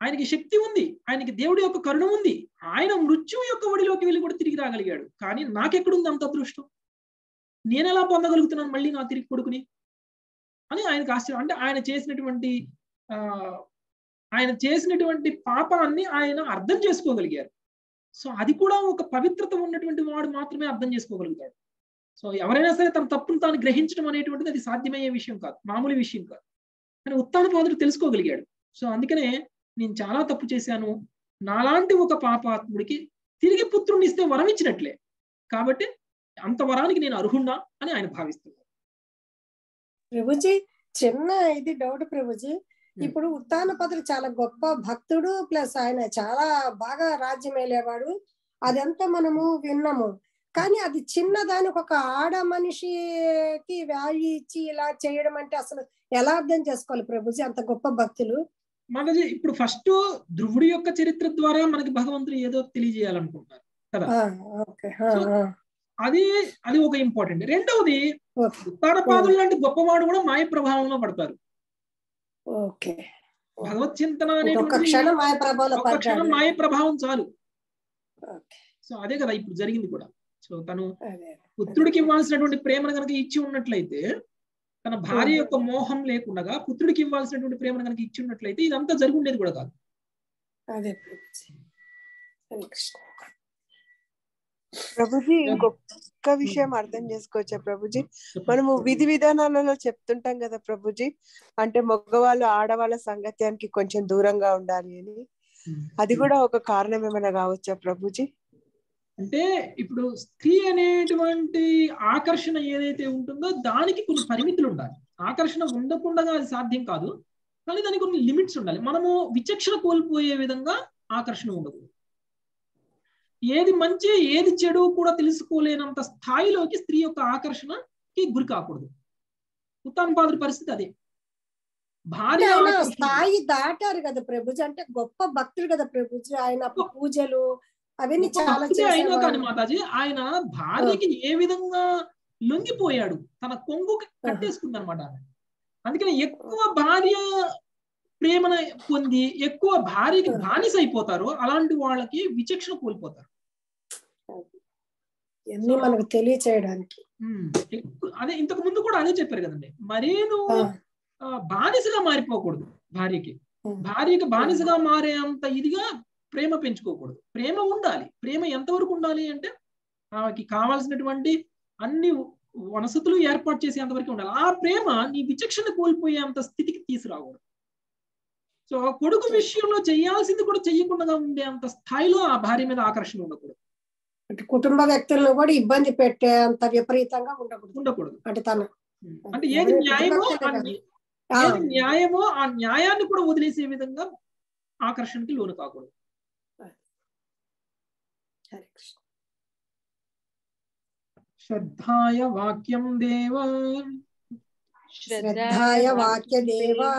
ఆయనకి శక్తి ఉంది. ఆయనకి దేవుడి యొక్క కరుణ ఉంది. ఆయన మృత్యువు యొక్క ఒడిలోకి వెళ్ళి కూడా తిరిగి రాగలిగాడు. కానీ నాకెక్కడుంది అంత అదృష్టం? నేను ఎలా పొందగలుగుతున్నాను మళ్ళీ నా తిరిగి కొడుకుని? అని ఆయనకు ఆశ్చర్యం. అంటే ఆయన చేసినటువంటి ఆ ఆయన చేసినటువంటి పాపాన్ని ఆయన అర్థం చేసుకోగలిగారు. సో అది కూడా ఒక పవిత్రత ఉన్నటువంటి వాడు మాత్రమే అర్థం చేసుకోగలుగుతాడు. సో ఎవరైనా సరే తన తప్పును తాను గ్రహించడం అనేటువంటిది అది సాధ్యమయ్యే విషయం కాదు. మామూలు విషయం కాదు. కానీ ఉత్తానపాదుడు తెలుసుకోగలిగాడు. సో అందుకనే నేను చాలా తప్పు చేశాను. నాలాంటి ఒక పాపాత్ముడికి తిరిగి పుత్రుణ్ణి ఇస్తే వరం ఇచ్చినట్లే. కాబట్టి అంత వరానికి నేను అర్హున్నా అని ఆయన భావిస్తున్నాడు ప్రభుజీ చిన్న ఇది డౌట్ ప్రభుజీ. ఇప్పుడు ఉత్తానపదుడు చాలా గొప్ప భక్తుడు ప్లస్ ఆయన చాలా బాగా రాజ్యం వెళ్ళేవాడు అదంతా మనము విన్నాము. కానీ అది చిన్నదానికి ఒక ఆడ మనిషికి వాల్యూ ఇచ్చి ఇలా చేయడం అంటే అసలు ఎలా అర్థం చేసుకోవాలి ప్రభుజీ? అంత గొప్ప భక్తులు. మనది ఇప్పుడు ఫస్ట్ ధ్రువుడి యొక్క చరిత్ర ద్వారా మనకి భగవంతుడు ఏదో ఆ, ఆ. అది అది ఒక ఇంపార్టెంట్ రెండవది ఓకే. ఉత్తానపాదులు లాంటి గొప్పవాడు కూడా మాయ ప్రభావంలో పడతారు. ఓకే. భగవత్ చింతన క్షణం మాయ ప్రభావం చాలు. సో అదే కదా ఇప్పుడు జరిగింది కూడా. సో తను పుత్రుడికి ఇవ్వాల్సినటువంటి ప్రేమను కనుక ఇచ్చి ఉన్నట్లయితే తన భార్య యొక్క మోహం లేకుండా పుత్రుడికి ఇవ్వాల్సినటువంటి ప్రేమను కనుక ఇచ్చి ఉన్నట్లయితే ఇదంతా జరిగి ఉండేది కూడా కాదు. అదే కృష్ణ. ప్రభుజీ ఇంకొక విషయం అర్థం చేసుకోవచ్చా ప్రభుజీ? మనము విధి విధానాలలో చెప్తుంటాం కదా ప్రభుజీ అంటే మగవాళ్ళు ఆడవాళ్ళ సంగత్యానికి కొంచెం దూరంగా ఉండాలి అని. అది కూడా ఒక కారణం ఏమైనా కావచ్చా ప్రభుజీ? అంటే ఇప్పుడు స్త్రీ అనేటువంటి ఆకర్షణ ఏదైతే ఉంటుందో దానికి కొన్ని పరిమితులు ఉండాలి. ఆకర్షణ ఉండకుండా అది సాధ్యం కాదు. కానీ దానికి కొన్ని లిమిట్స్ ఉండాలి. మనము విచక్షణ కోల్పోయే విధంగా ఆకర్షణ ఉండకూడదు. ఏది మంచి ఏది చెడు కూడా తెలుసుకోలేనంత స్థాయిలోకి స్త్రీ యొక్క ఆకర్షణకి గురి కాకూడదు. ఉత్తానపాదుడి పరిస్థితి అదే. భార్య స్థాయి దాటారు కదా ప్రభుజీ. అంటే గొప్ప భక్తుడు కదా ప్రభుజీ. ఆయన పూజలు అవన్నీ చాలా అయినా కానీ మాతాజీ ఆయన భార్యకి ఏ విధంగా లొంగిపోయాడు? తన కొంగుకి కట్టేసుకుంది అనమాట అందుకని ఎక్కువ భార్య ప్రేమను పొంది ఎక్కువ భార్యకి బానిస అయిపోతారు అలాంటి వాళ్ళకి విచక్షణ కోల్పోతారు. మనకు తెలియచేయడానికి. అదే ఇంతకు ముందు కూడా అదే చెప్పారు కదండి. మరీ నువ్వు ఆ, ఆ, బానిసగా మారిపోకూడదు భార్యకి. భార్యకి బానిసగా మారే అంత ఇదిగా ప్రేమ పెంచుకోకూడదు. ప్రేమ ఉండాలి. ప్రేమ ఎంతవరకు ఉండాలి అంటే ఆమెకి కావాల్సినటువంటి అన్ని వనసతులు ఏర్పాటు చేసేంత వరకు ఉండాలి. ఆ ప్రేమ నీ విచక్షణ కోల్పోయే అంత స్థితికి తీసుకురాకూడదు. సో కొడుకు విషయంలో చేయాల్సింది కూడా చెయ్యకుండా ఉండే అంత స్థాయిలో ఆ భార్య మీద ఆకర్షణ ఉండకూడదు. అంటే కుటుంబ వ్యక్తులను కూడా ఇబ్బంది పెట్టే అంత విపరీతంగా ఉండకూడదు. ఉండకూడదు. అంటే తను అంటే ఏది న్యాయమో ఆ ఆ, ఏది న్యాయమో ఆ న్యాయాన్ని కూడా వదిలేసే విధంగా ఆకర్షణకి లోను కాకూడదు. శ్రద్ధాయ వాక్యం దేవ. శ్రద్ధాయ వాక్య దేవా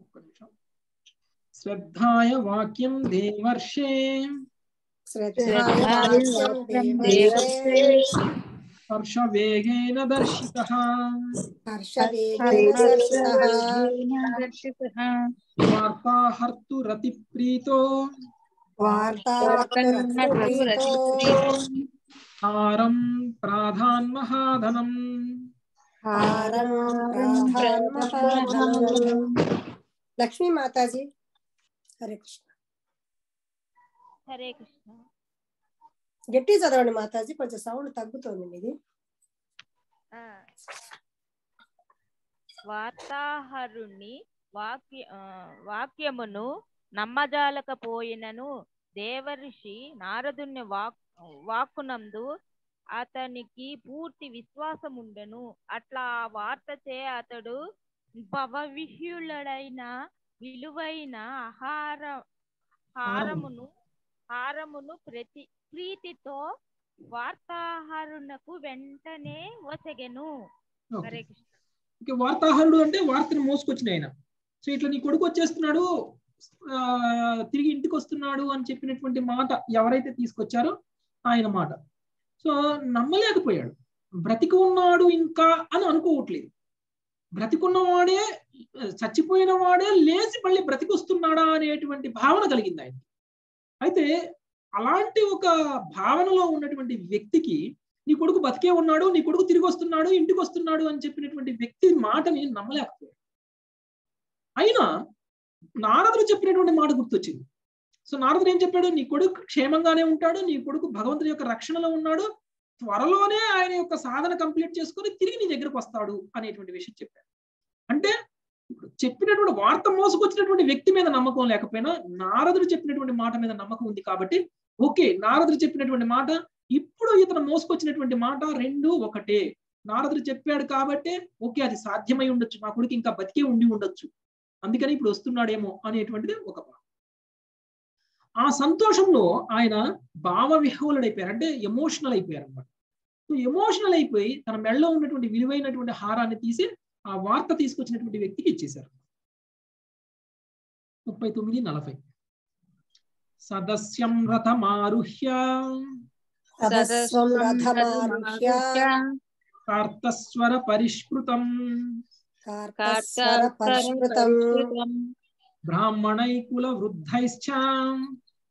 ఒక్క నిమిషం. శ్రద్ధాయ వాక్యం దేవర్షే శ్రద్ధాయ శ్రద్ధాయ వాక్యం వాక్యం దేవర్షే హర్ష వేగేన దర్శిత హర్షవేగేన హారం కృష్ణ. హరే కృష్ణ. గట్టి చదవండి మాతాజీ కొంచెం సౌండ్ తగ్గుతోంది మీది. వార్తాహరుణ్ణి వాక్య వాక్యమును నమ్మజాలకపోయినను దేవర్షి నారదుని వాక్ వాక్కునందు అతనికి పూర్తి విశ్వాసం ఉండెను అట్లా ఆ వార్త చే అతడు భవవిహ్యులడైన విలువైన ఆహార హారమును హారమును ప్రతి ప్రీతితో వార్తాహరునకు వెంటనే వసగెను హరే కృష్ణ. వార్తాహరుడు అంటే వార్తను మోసుకొచ్చిన ఆయన. సో ఇట్లా నీ కొడుకు వచ్చేస్తున్నాడు తిరిగి ఇంటికి వస్తున్నాడు అని చెప్పినటువంటి మాట ఎవరైతే తీసుకొచ్చారో ఆయన మాట. సో నమ్మలేకపోయాడు. బ్రతికి ఉన్నాడు ఇంకా అని అనుకోవట్లేదు. బ్రతికున్నవాడే చచ్చిపోయిన వాడే లేచి మళ్ళీ బ్రతికొస్తున్నాడా అనేటువంటి భావన కలిగింది ఆయన అయితే అలాంటి ఒక భావనలో ఉన్నటువంటి వ్యక్తికి నీ కొడుకు బతికే ఉన్నాడు నీ కొడుకు తిరిగి వస్తున్నాడు ఇంటికి వస్తున్నాడు అని చెప్పినటువంటి వ్యక్తి మాటని నమ్మలేకపోయాడు. అయినా నారదుడు చెప్పినటువంటి మాట గుర్తొచ్చింది. సో నారదుడు ఏం చెప్పాడు? నీ కొడుకు క్షేమంగానే ఉంటాడు నీ కొడుకు భగవంతుని యొక్క రక్షణలో ఉన్నాడు త్వరలోనే ఆయన యొక్క సాధన కంప్లీట్ చేసుకొని తిరిగి నీ దగ్గరకు వస్తాడు అనేటువంటి విషయం చెప్పాడు. అంటే ఇప్పుడు చెప్పినటువంటి వార్త మోసుకొచ్చినటువంటి వ్యక్తి మీద నమ్మకం లేకపోయినా నారదుడు చెప్పినటువంటి మాట మీద నమ్మకం ఉంది కాబట్టి ఓకే నారదుడు చెప్పినటువంటి మాట ఇప్పుడు ఇతను మోసుకొచ్చినటువంటి మాట రెండు ఒకటే. నారదుడు చెప్పాడు కాబట్టి ఓకే అది సాధ్యమై ఉండొచ్చు నా కొడుకు ఇంకా బతికే ఉండి ఉండొచ్చు. అందుకని ఇప్పుడు వస్తున్నాడేమో అనేటువంటిది ఒక ఆ సంతోషంలో ఆయన భావ విహ్వలుడైపోయారు అంటే ఎమోషనల్ అయిపోయారు అనమాట సో ఎమోషనల్ అయిపోయి తన మెడలో ఉన్నటువంటి విలువైనటువంటి హారాన్ని తీసి ఆ వార్త తీసుకొచ్చినటువంటి వ్యక్తికి ఇచ్చేశారు. ముప్పై తొమ్మిది నలభై. సదస్యం రథమారుహ్య. పరిష్కృతం కార్తస్వర పరిష్కృతం బ్రాహ్మణై కుల వృద్ధైశ్చ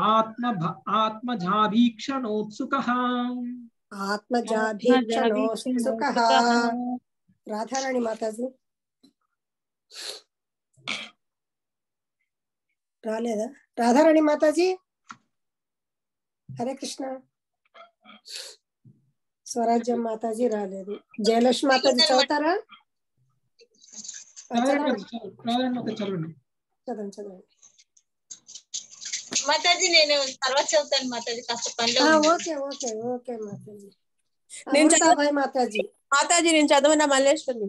బ్రహ్మఘోషేణ వేణుభిః నిశ్చక్రామ పురాత్తూర్ణం నిశ్చక్రామపురాత్తూర్ణం ఆత్మ ఆత్మజాభీక్షణోత్సుకః ఆత్మజాభీక్షణోత్సుకః రాధారాణి మాతాజీ రాలేదా రాధారాణి మాతాజీ హరే కృష్ణ స్వరాజ్యం మాతాజీ రాలేదు జయలక్ష్మి మాతాజీ చదువుతారా చదవండి చదవండి చదవండి చదవండి చదవండి మాతాజీ నేను తర్వాత చదువుతాను మాతాజీ కాస్త పనిలో. ఓకే ఓకే ఓకే మాతాజీ. నేను అమృతాబాయి మాతాజీ. మాతాజీ నేను చదవనా మల్లేశ్వరి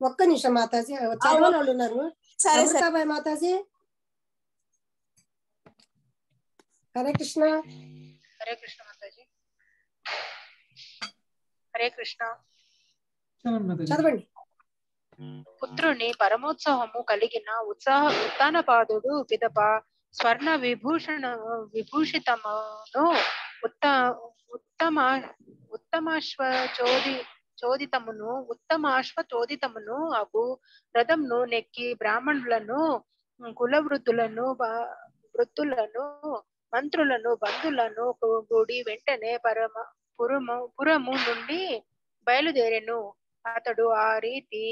ఒక్క నిమిషం మాతాజీ చదవని వాళ్ళు ఉన్నారు. సరే సరే. అమృతాబాయి మాతాజీ? హరే కృష్ణ. హరే కృష్ణ మాతాజీ. హరే కృష్ణ. చదవండి పుత్రుని పరమోత్సాహము కలిగిన ఉత్సాహ ఉత్తానపాదుడు పిదప స్వర్ణ విభూషణ విభూషితమును ఉత్త ఉత్తమ ఉత్తమాశ్వ చోది చోదితమును ఉత్తమాశ్వ చోదితమును అగు రథంను నెక్కి బ్రాహ్మణులను కుల వృద్ధులను వృద్ధులను మంత్రులను బంధులను కూడి వెంటనే పరమ పురము పురము నుండి బయలుదేరెను. అతడు ఆ రీతి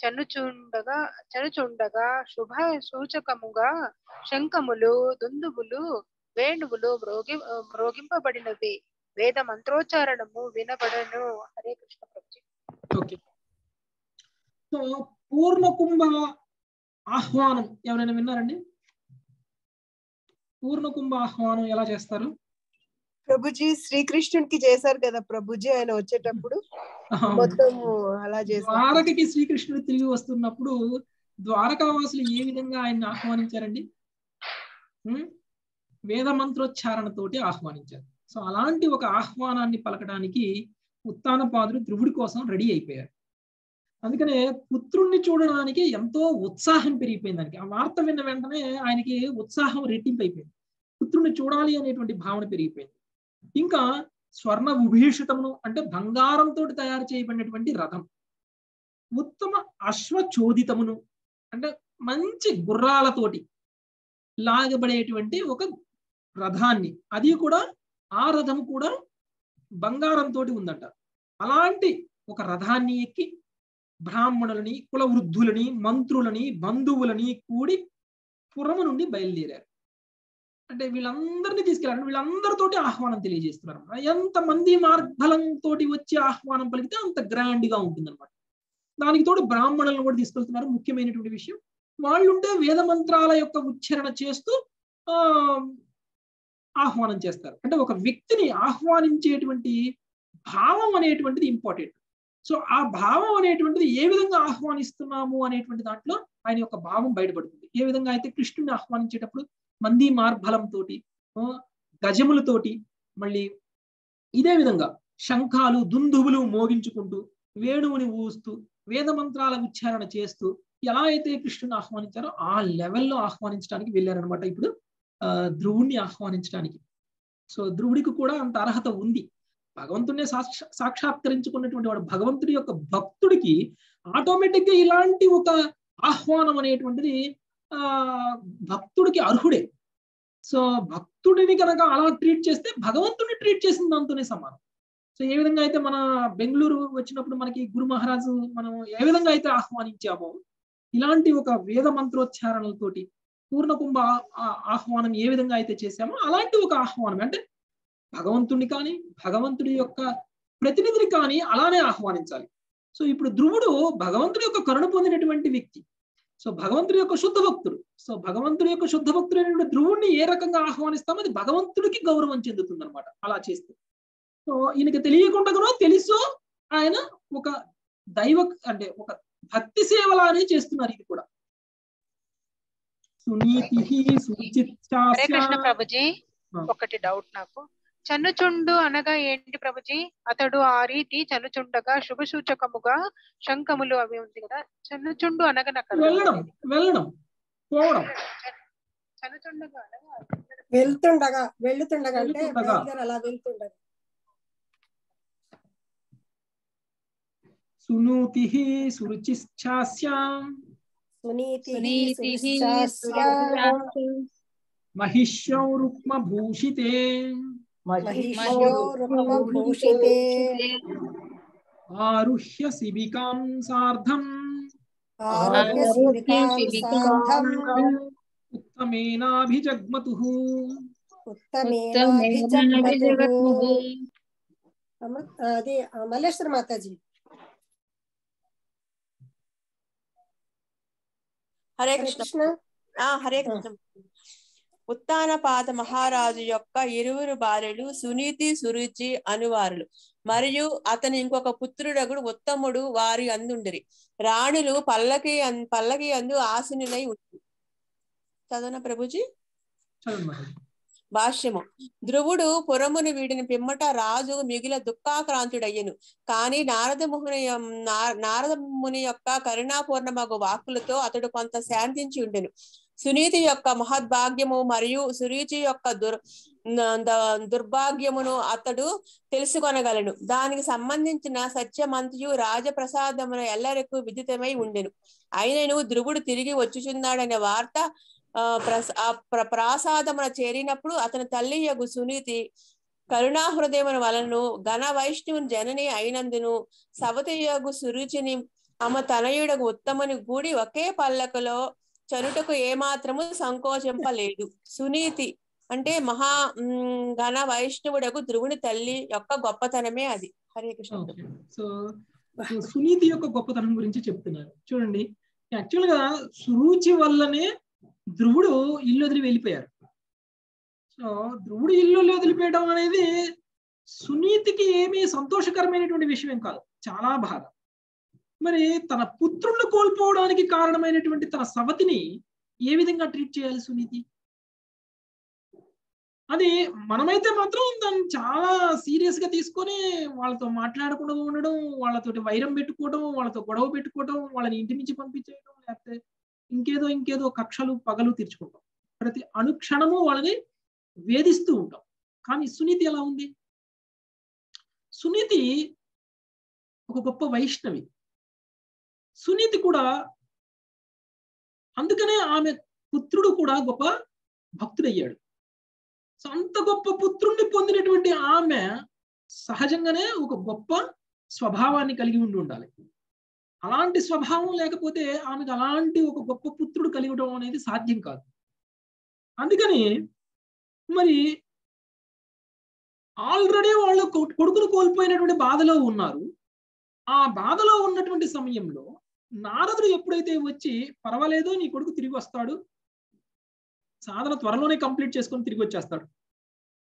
చనుచుండగా చనుచుండగా శుభ సూచకముగా శంఖములు దుందుబులు వేణువులు మ్రోగి మ్రోగింపబడినవి. వేద మంత్రోచ్చారణము వినబడను. హరే కృష్ణ ప్రభుజీ. ఓకే. సో పూర్ణ కుంభ ఆహ్వానం ఎవరైనా విన్నారండి? పూర్ణ కుంభ ఆహ్వానం ఎలా చేస్తారు? ప్రభుజీ శ్రీకృష్ణుడికి చేశారు కదా ప్రభుజీ ఆయన వచ్చేటప్పుడు. మొత్తం అలా చేశారు. ద్వారకకి శ్రీకృష్ణుడు తిరిగి వస్తున్నప్పుడు ద్వారకావాసులు ఏ విధంగా ఆయన్ని ఆహ్వానించారండి? వేద మంత్రోచ్చారణతోటి ఆహ్వానించారు. సో అలాంటి ఒక ఆహ్వానాన్ని పలకడానికి ఉత్తానపాదుడు ధ్రువుడి కోసం రెడీ అయిపోయారు. అందుకనే పుత్రుణ్ణి చూడడానికి ఎంతో ఉత్సాహం పెరిగిపోయింది దానికి ఆ వార్త విన్న వెంటనే ఆయనకి ఉత్సాహం రెట్టింపు అయిపోయింది పుత్రుణ్ణి చూడాలి అనేటువంటి భావన పెరిగిపోయింది. ఇంకా స్వర్ణ విభీషితమును అంటే బంగారంతో తయారు చేయబడినటువంటి రథం. ఉత్తమ అశ్వచోదితమును అంటే మంచి గుర్రాలతోటి లాగబడేటువంటి ఒక రథాన్ని. అది కూడా ఆ రథం కూడా బంగారంతో ఉందంట. అలాంటి ఒక రథాన్ని ఎక్కి బ్రాహ్మణులని కుల వృద్ధులని మంత్రులని బంధువులని కూడి పురము నుండి బయలుదేరారు. అంటే వీళ్ళందరినీ తీసుకెళ్ళారు వీళ్ళందరితోటి ఆహ్వానం తెలియజేస్తున్నారు ఎంత మంది మార్గలంతో వచ్చి ఆహ్వానం పలికితే అంత గ్రాండ్గా ఉంటుంది అనమాట దానికి తోడు బ్రాహ్మణులను కూడా తీసుకెళ్తున్నారు. ముఖ్యమైనటువంటి విషయం వాళ్ళుంటే వేద మంత్రాల యొక్క ఉచ్చారణ చేస్తూ ఆ ఆహ్వానం చేస్తారు. అంటే ఒక వ్యక్తిని ఆహ్వానించేటువంటి భావం అనేటువంటిది ఇంపార్టెంట్. సో ఆ భావం అనేటువంటిది ఏ విధంగా ఆహ్వానిస్తున్నాము అనేటువంటి దాంట్లో ఆయన యొక్క భావం బయటపడుతుంది. ఏ విధంగా అయితే కృష్ణుని ఆహ్వానించేటప్పుడు మంది మార్బలంతో గజములతోటి మళ్ళీ ఇదే విధంగా శంఖాలు దుందువులు మోగించుకుంటూ వేణువుని ఊస్తూ వేద మంత్రాల ఉచ్చారణ చేస్తూ ఎలా అయితే కృష్ణుని ఆహ్వానించారో ఆ లెవెల్లో ఆహ్వానించడానికి వెళ్ళారనమాట ఇప్పుడు ఆ ధ్రువుణ్ణి ఆహ్వానించడానికి. సో ధ్రువుడికి కూడా అంత అర్హత ఉంది. భగవంతుడిని సాక్షా సాక్షాత్కరించుకున్నటువంటి వాడు భగవంతుడి యొక్క భక్తుడికి ఆటోమేటిక్గా ఇలాంటి ఒక ఆహ్వానం అనేటువంటిది భక్తుడికి అర్హుడే. సో భక్తుడిని కనుక అలా ట్రీట్ చేస్తే భగవంతుడిని ట్రీట్ చేసిన దాంతోనే సమానం. సో ఏ విధంగా అయితే మన బెంగళూరు వచ్చినప్పుడు మనకి గురు మహారాజు మనం ఏ విధంగా అయితే ఆహ్వానించామో ఇలాంటి ఒక వేద మంత్రోచ్చారణలతోటి పూర్ణ కుంభ ఆహ్వానం ఏ విధంగా అయితే చేశామో అలాంటి ఒక ఆహ్వానం అంటే భగవంతుడిని కానీ భగవంతుడి యొక్క ప్రతినిధిని కానీ అలానే ఆహ్వానించాలి. సో ఇప్పుడు ధ్రువుడు భగవంతుడి యొక్క కరుణ పొందినటువంటి వ్యక్తి. సో భగవంతుడి యొక్క శుద్ధ భక్తుడు. సో భగవంతుడి యొక్క శుద్ధ భక్తుడైనటువంటి ధ్రువుణ్ణి ఏ రకంగా ఆహ్వానిస్తామో అది భగవంతుడికి గౌరవం చెందుతుంది అనమాట అలా చేస్తే. సో ఈయనకి తెలియకుండానో తెలుసో ఆయన ఒక దైవ అంటే ఒక భక్తి సేవలానే చేస్తున్నారు ఇది కూడా. సునీతి ప్రభుజీ. ఒకటి డౌట్ నాకు. చన్నుచుండు అనగా ఏంటి ప్రభుజీ? అతడు ఆ రీతి చన్నుచుండగా శుభ సూచకముగా శంఖములు అవి ఉంది కదా. చన్నుచుండు అనగా నాకు వెళ్ళడం అవ్వలేదు. వెళ్ళడం పోవడం. చన్నుచుండగా అనగా వెళ్తుండగా వెళ్తుండగా అంటే అలా వెళ్తుండగా సునూతి సురుచిశ్చాస్య. సునీతి మహిష్యో రుక్మభూషితే. ఆరుహ్య శిబికాం సార్ధం ఆరోగ్య శిబికాం సార్ధం ఉత్తమేనాభిజగ్మతు ఉత్తమేనాభిజగ్మతుః. అమృత్ అది ఆ, మల్లేశ్వర మాతాజీ హరే హరే కృష్ణ కృష్ణ ఆ హరే కృష్ణ ఉత్తానపాద మహారాజు యొక్క ఇరువురు భార్యలు సునీతి సురుచి అనువారులు. మరియు అతని ఇంకొక పుత్రుడగుడు ఉత్తముడు వారి అందుండిరి. రాణులు పల్లకి పల్లకి అందు ఆసనులై ఉంది చదవన ప్రభుజీ? భాష్యము. ధ్రువుడు పురమును వీడిని పిమ్మట రాజు మిగిల దుఃఖాక్రాంతుడయ్యను. కానీ నారద ముని నారద ముని యొక్క కరుణాపూర్ణమగు వాక్కులతో అతడు కొంత శాంతించి ఉండెను. సునీతి యొక్క మహద్భాగ్యము మరియు సురుచి యొక్క దుర్ దుర్భాగ్యమును అతడు తెలుసుకొనగలను. దానికి సంబంధించిన సత్యమంతియు రాజప్రసాదమున ఎల్లరకు విదితమై ఉండెను. అయినను ధ్రువుడు తిరిగి వచ్చుచున్నాడనే వార్త ప్రస ప్ర ప్రాసాదమున చేరినప్పుడు అతని తల్లి యగు సునీతి కరుణాహృదయమున వలను ఘన వైష్ణవుని జనని అయినందును సవతి యగు సురుచిని ఆమె తనయుడకు ఉత్తముని గూడి ఒకే పల్లకలో చనుటకు ఏమాత్రము సంకోచింపలేదు. సునీతి అంటే మహా ఘన వైష్ణవుడకు ధ్రువుని తల్లి యొక్క గొప్పతనమే అది. హరే కృష్ణ. సో సునీతి యొక్క గొప్పతనం గురించి చెప్తున్నారు. చూడండి యాక్చువల్గా సురుచి వల్లనే ధ్రువుడు ఇల్లు వదిలి వెళ్ళిపోయారు. సో ధ్రువుడు ఇల్లు వదిలిపోయడం అనేది సునీతికి ఏమీ సంతోషకరమైనటువంటి విషయం కాదు. చాలా బాధ మరి తన పుత్రుణ్ణి కోల్పోవడానికి కారణమైనటువంటి తన సవతిని ఏ విధంగా ట్రీట్ చేయాలి సునీతి? అది మనమైతే మాత్రం దాన్ని చాలా సీరియస్గా తీసుకొని వాళ్ళతో మాట్లాడకుండా ఉండడం వాళ్ళతోటి వైరం పెట్టుకోవడం వాళ్ళతో గొడవ పెట్టుకోవడం వాళ్ళని ఇంటి నుంచి పంపించేయడం లేకపోతే ఇంకేదో ఇంకేదో కక్షలు పగలు తీర్చుకుంటాం. ప్రతి అనుక్షణము వాళ్ళని వేధిస్తూ ఉంటాం. కానీ సునీతి ఎలా ఉంది? సునీతి ఒక గొప్ప వైష్ణవి. సునీతి కూడా అందుకనే ఆమె పుత్రుడు కూడా గొప్ప భక్తుడయ్యాడు. సో అంత గొప్ప పుత్రుణ్ణి పొందినటువంటి ఆమె సహజంగానే ఒక గొప్ప స్వభావాన్ని కలిగి ఉండి ఉండాలి. అలాంటి స్వభావం లేకపోతే ఆమెకు అలాంటి ఒక గొప్ప పుత్రుడు కలిగి ఉండడం అనేది సాధ్యం కాదు. అందుకని మరి ఆల్రెడీ వాళ్ళు కొడుకును కోల్పోయినటువంటి బాధలో ఉన్నారు. ఆ బాధలో ఉన్నటువంటి సమయంలో నారదుడు ఎప్పుడైతే వచ్చి పర్వాలేదు నీ కొడుకు తిరిగి వస్తాడు. సాధన త్వరలోనే కంప్లీట్ చేసుకొని తిరిగి వచ్చేస్తాడు.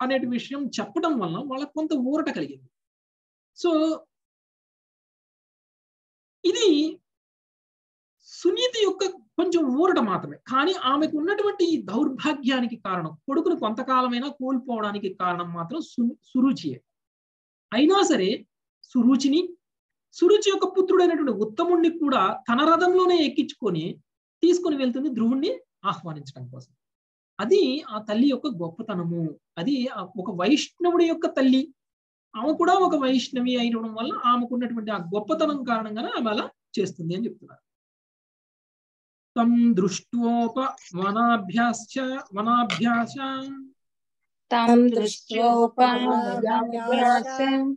అనే విషయం చెప్పడం వలన వాళ్ళకు కొంత ఊరట కలిగింది. సో ఇది సునీతి యొక్క కొంచెం ఊరట మాత్రమే. కానీ ఆమెకు ఉన్నటువంటి ఈ దౌర్భాగ్యానికి కారణం కొడుకును కొంతకాలమైనా కోల్పోవడానికి కారణం మాత్రం సురుచియే. అయినా సరే సురుచిని సురుచి యొక్క పుత్రుడైనటువంటి ఉత్తముణ్ణి కూడా తన రథంలోనే ఎక్కించుకొని తీసుకొని వెళ్తుంది ధ్రువుణ్ణి ఆహ్వానించడం కోసం. అది ఆ తల్లి యొక్క గొప్పతనము. అది ఒక వైష్ణవుడి యొక్క తల్లి. ఆమె కూడా ఒక వైష్ణవి అయినడం వల్ల ఆమెకున్నటువంటి ఆ గొప్పతనం కారణంగానే ఆమె అలా చేస్తుంది అని చెప్తున్నారు. తం దృష్టోప వనాభ్యాస వనాభ్యాస తం దృష్ట్యోపమాయాసం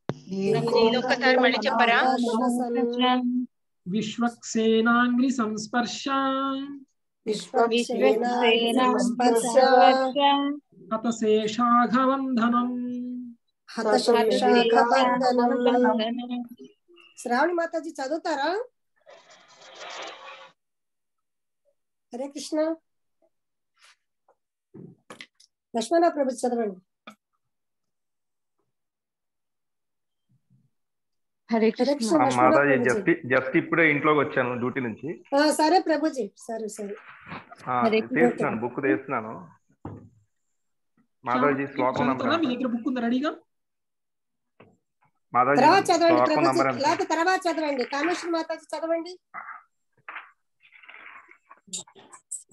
విహ్వల ఆసాధ్య ప్రేమ విఫలః పరిదేవేంఘజం దోర్భ్యాం పరిదేవ్య జంతోర్భ్యాం దీర్ఘోత్కంఠ మనశ్వసం ఇదొక్కసారి మళ్ళీ చెప్పరా విశ్వక్సేనాంగ్రి సంస్పర్శ హతశేషాఘవంధనం శ్రావణి మాతాజీ చదువుతారా హరే కృష్ణ లక్ష్మణ ప్రభు చదవండి హరే కృష్ణ. మాతాజీ జస్ట్ జస్ట్ ఇప్పుడే ఇంట్లోకి వచ్చాను డ్యూటీ నుంచి. ఆ, సరే ప్రభుజీ సరే సరే. తీస్తున్నాను బుక్ తీస్తున్నాను మాతాజీ శ్లోకం నంబర్ బుక్ ఉందా రెడీగా? మాతాజీ తర్వాత చదవండి శ్లోకం ప్రభుజీ. నంబర్ ఎంత? లేకపోతే తర్వాత చదవండి. కామేశ్వరి మాతాజీ చదవండి.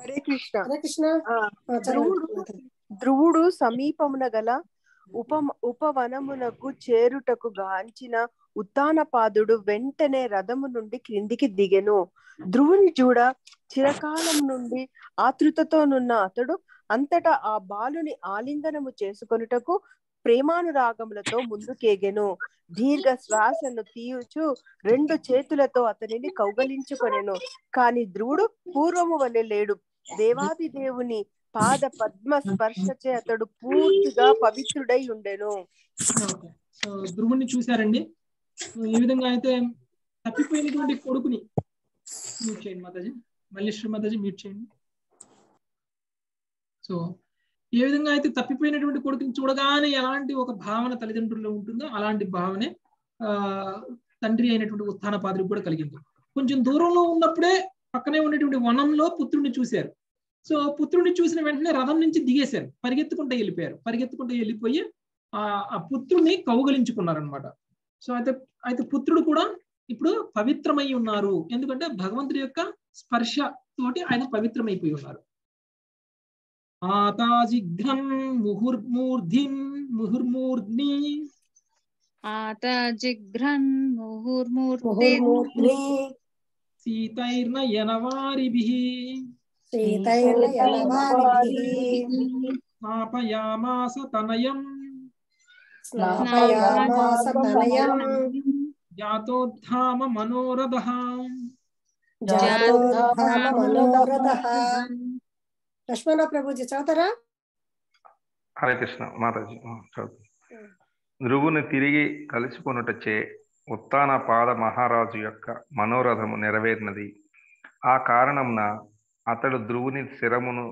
హరే కృష్ణ. హరే కృష్ణ. ధ్రువుడు? సమీపమున గల ఉప ఉపవనమునకు చేరుటకు గాంచిన ఉత్తానపాదుడు వెంటనే రథము నుండి క్రిందికి దిగెను. ధ్రువుని చూడ చిరకాలం నుండి ఆతృతతోనున్న అతడు అంతటా ఆ బాలుని ఆలింగనము చేసుకొనుటకు ప్రేమానురాగములతో ముందుకేగెను. దీర్ఘ శ్వాసను తీయుచు రెండు చేతులతో అతనిని కౌగలించుకొనెను. కాని ధ్రువుడు పూర్వము వలె లేడు. దేవాది దేవుని పాద పద్మ స్పర్శచే అతడు పూర్తిగా పవిత్రుడై ఉండెను. సో ధ్రువుని చూశారండి. ఈ ఏ విధంగా అయితే తప్పిపోయినటువంటి కొడుకుని మ్యూట్ చేయండి మాతాజీ. మల్లేశ్వర మాతాజీ మ్యూట్ చేయండి. సో ఏ విధంగా అయితే తప్పిపోయినటువంటి కొడుకుని చూడగానే ఎలాంటి ఒక భావన తల్లిదండ్రుల్లో ఉంటుందో అలాంటి భావనే ఆ తండ్రి అయినటువంటి ఉత్థానపాదుడికి కూడా కలిగింది. కొంచెం దూరంలో ఉన్నప్పుడే పక్కనే ఉన్నటువంటి వనంలో పుత్రుడిని చూశారు. సో పుత్రుడిని చూసిన వెంటనే రథం నుంచి దిగేశారు. పరిగెత్తుకుంటూ వెళ్ళిపోయారు. పరిగెత్తుకుంటూ వెళ్ళిపోయి ఆ ఆ పుత్రుడిని కౌగలించుకున్నారనమాట సో అయితే అయితే పుత్రుడు కూడా ఇప్పుడు పవిత్రమై ఉన్నారు. ఎందుకంటే భగవంతుడి యొక్క స్పర్శ తోటి ఆయన పవిత్రమైపోయి ఉన్నారు. ఆతాజిఘ్రం ముహుర్మూర్ధిం ముహుర్మూర్ధ్ని. ఆత జిఘ్రన్ ముహుర్మూర్తి ముహుర్మూర్ధ్ని. సీతైర్నయనవారిభిః. తనయం స్నాపయామాస తనయం. జాతోద్ధామ మనోరథః జాతోద్ధామ మనోరథః లక్ష్మణ ప్రభుజీ చదువుతారా హరే కృష్ణ మాతాజీ చదువు ధ్రువుని తిరిగి కలుసుకొనుటచే ఉత్తాన పాద మహారాజు యొక్క మనోరథము నెరవేరినది. ఆ కారణంన అతడు ధ్రువుని శిరమును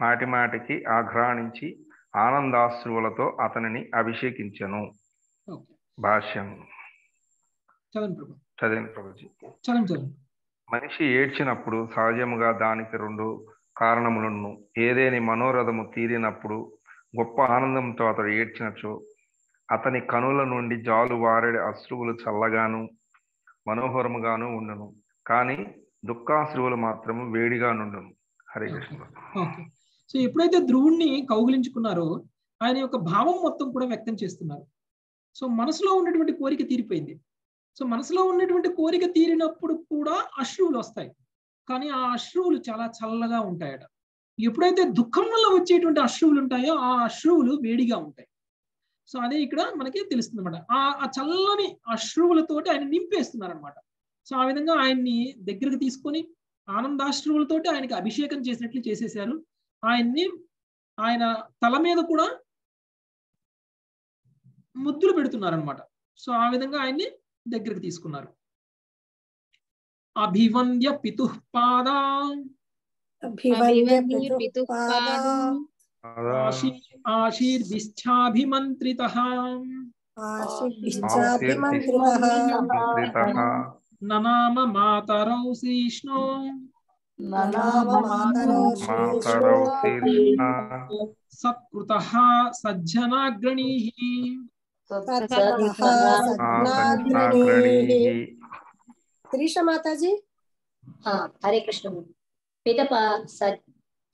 మాటిమాటికి ఆఘ్రాణించి ఆనందాశ్రువులతో అతనిని అభిషేకించెను. భాష్యం. చదివిన ప్రభుజీ. మనిషి ఏడ్చినప్పుడు సహజముగా దానికి రెండు కారణములను ఏదేని మనోరథము తీరినప్పుడు గొప్ప ఆనందంతో అతడు ఏడ్చినచో అతని కనుల నుండి జాలు వారెడి అశ్రువులు చల్లగాను మనోహరముగాను ఉండును. కానీ దుఃఖాశ్రువులు మాత్రము వేడిగా నుండును. హరే కృష్ణ. సో ఎప్పుడైతే ధ్రువుణ్ణి కౌగిలించుకున్నారో ఆయన యొక్క భావం మొత్తం కూడా వ్యక్తం చేస్తున్నారు. సో మనసులో ఉన్నటువంటి కోరిక తీరిపోయింది. సో మనసులో ఉన్నటువంటి కోరిక తీరినప్పుడు కూడా అశ్రువులు వస్తాయి. కానీ ఆ అశ్రువులు చాలా చల్లగా ఉంటాయట. ఎప్పుడైతే దుఃఖం వల్ల వచ్చేటువంటి అశ్రువులు ఉంటాయో ఆ అశ్రువులు వేడిగా ఉంటాయి. సో అదే ఇక్కడ మనకి తెలుస్తుంది అనమాట ఆ ఆ చల్లని అశ్రువులతోటి ఆయన నింపేస్తున్నారు అనమాట సో ఆ విధంగా ఆయన్ని దగ్గరకు తీసుకొని ఆనందాశ్రువులతోటి ఆయనకి అభిషేకం చేసినట్లు చేసేసారు ఆయన్ని ఆయన తల మీద కూడా ముద్దులు పెడుతున్నారు అనమాట సో ఆ విధంగా ఆయన్ని దగ్గరికి తీసుకున్నారు. అభివంద్య పితుః పితుఃపాదం. ఆశీర్భిశ్చాభిమంత్రిత ననామ మాతరౌ శ్రీష్ణో. సత్కృత సజ్జనాగ్రణీ మాతాజీ ఆ, హరే కృష్ణ పిదప స-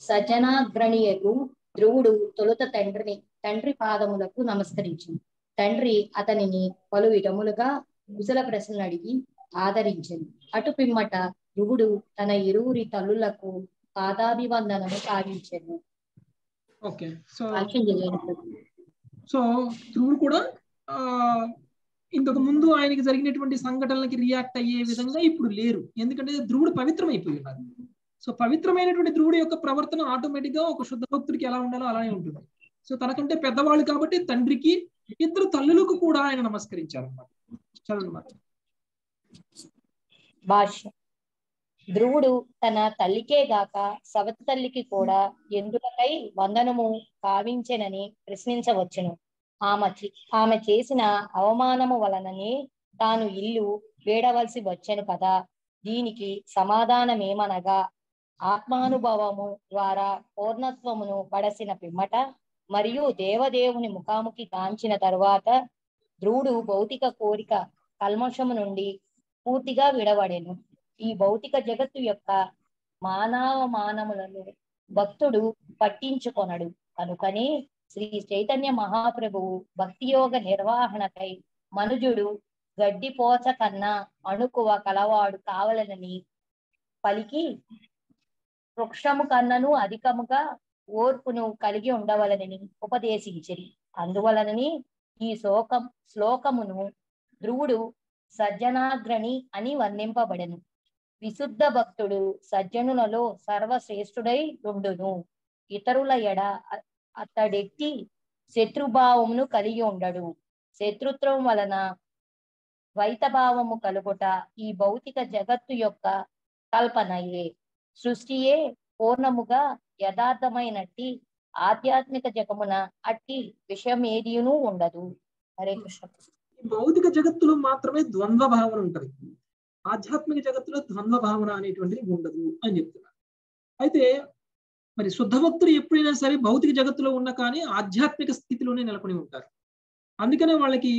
సజ్జనాగ్రణీయకు ధ్రువుడు తొలుత తండ్రిని తండ్రి పాదములకు నమస్కరించింది తండ్రి అతనిని పలు విధములుగా కుశల ప్రశ్నలు అడిగి ఆదరించింది అటు పిమ్మట ధ్రువుడు తన ఇరువురి తల్లులకు పాదాభివందనము సాగించాను. Okay so. సో ధ్రువుడు కూడా ఇంతకు ముందు ఆయనకి జరిగినటువంటి సంఘటనలకి రియాక్ట్ అయ్యే విధంగా ఇప్పుడు లేరు. ఎందుకంటే ధ్రువుడు పవిత్రం అయిపోయి ఉన్నారు సో పవిత్రమైనటువంటి ధ్రువుడు యొక్క ప్రవర్తన ఆటోమేటిక్గా ఒక శుద్ధ భక్తుడికి ఎలా ఉండాలో అలానే ఉంటుంది. సో తనకంటే పెద్దవాళ్ళు కాబట్టి తండ్రికి ఇద్దరు తల్లులకు కూడా ఆయన నమస్కరించారు అనమాట చదవండి మాట భాష్యం. ధ్రువుడు తన తల్లికే గాక సవతి తల్లికి కూడా ఎందుకై వందనము కావించెనని ప్రశ్నించవచ్చును. ఆమె ఆమె చేసిన అవమానము వలననే తాను ఇల్లు వేడవలసి వచ్చెను కదా. దీనికి సమాధానమేమనగా ఆత్మానుభవము ద్వారా పూర్ణత్వమును పడసిన పిమ్మట మరియు దేవదేవుని ముఖాముఖి కాంచిన తరువాత ధ్రువుడు భౌతిక కోరిక కల్మషము నుండి పూర్తిగా విడవడెను. ఈ భౌతిక జగత్తు యొక్క మానవ మానములను భక్తుడు పట్టించుకొనడు. కనుకనే శ్రీ చైతన్య మహాప్రభువు భక్తి యోగ నిర్వహణకై మనుజుడు గడ్డిపోచ కన్నా అణుకువ కలవాడు కావలనని పలికి వృక్షము కన్నను అధికముగా ఓర్పును కలిగి ఉండవలనని ఉపదేశించిరి. అందువలనని ఈ శ్లోకం శ్లోకమును ధ్రువుడు సజ్జనాగ్రణి అని వర్ణింపబడను. విశుద్ధ భక్తుడు సజ్జనులలో సర్వశ్రేష్ఠుడై ఉండును. ఇతరుల ఎడ అతడెట్టి శత్రుభావమును కలిగి ఉండడు. శత్రుత్వం వలన ద్వైతభావము కలుగుట ఈ భౌతిక జగత్తు యొక్క కల్పనయే. సృష్టియే పూర్ణముగా యథార్థమైనట్టి ఆధ్యాత్మిక జగమున అట్టి విషయం ఏదీనూ ఉండదు. హరే కృష్ణ. భౌతిక జగత్తులో మాత్రమే ద్వంద్వ భావన ఉంటది ఆధ్యాత్మిక జగత్తులో ద్వంద్వ భావన అనేటువంటిది ఉండదు అని చెప్తున్నారు. అయితే మరి శుద్ధ భక్తులు ఎప్పుడైనా సరే భౌతిక జగత్తులో ఉన్న కానీ ఆధ్యాత్మిక స్థితిలోనే నెలకొని ఉంటారు. అందుకనే వాళ్ళకి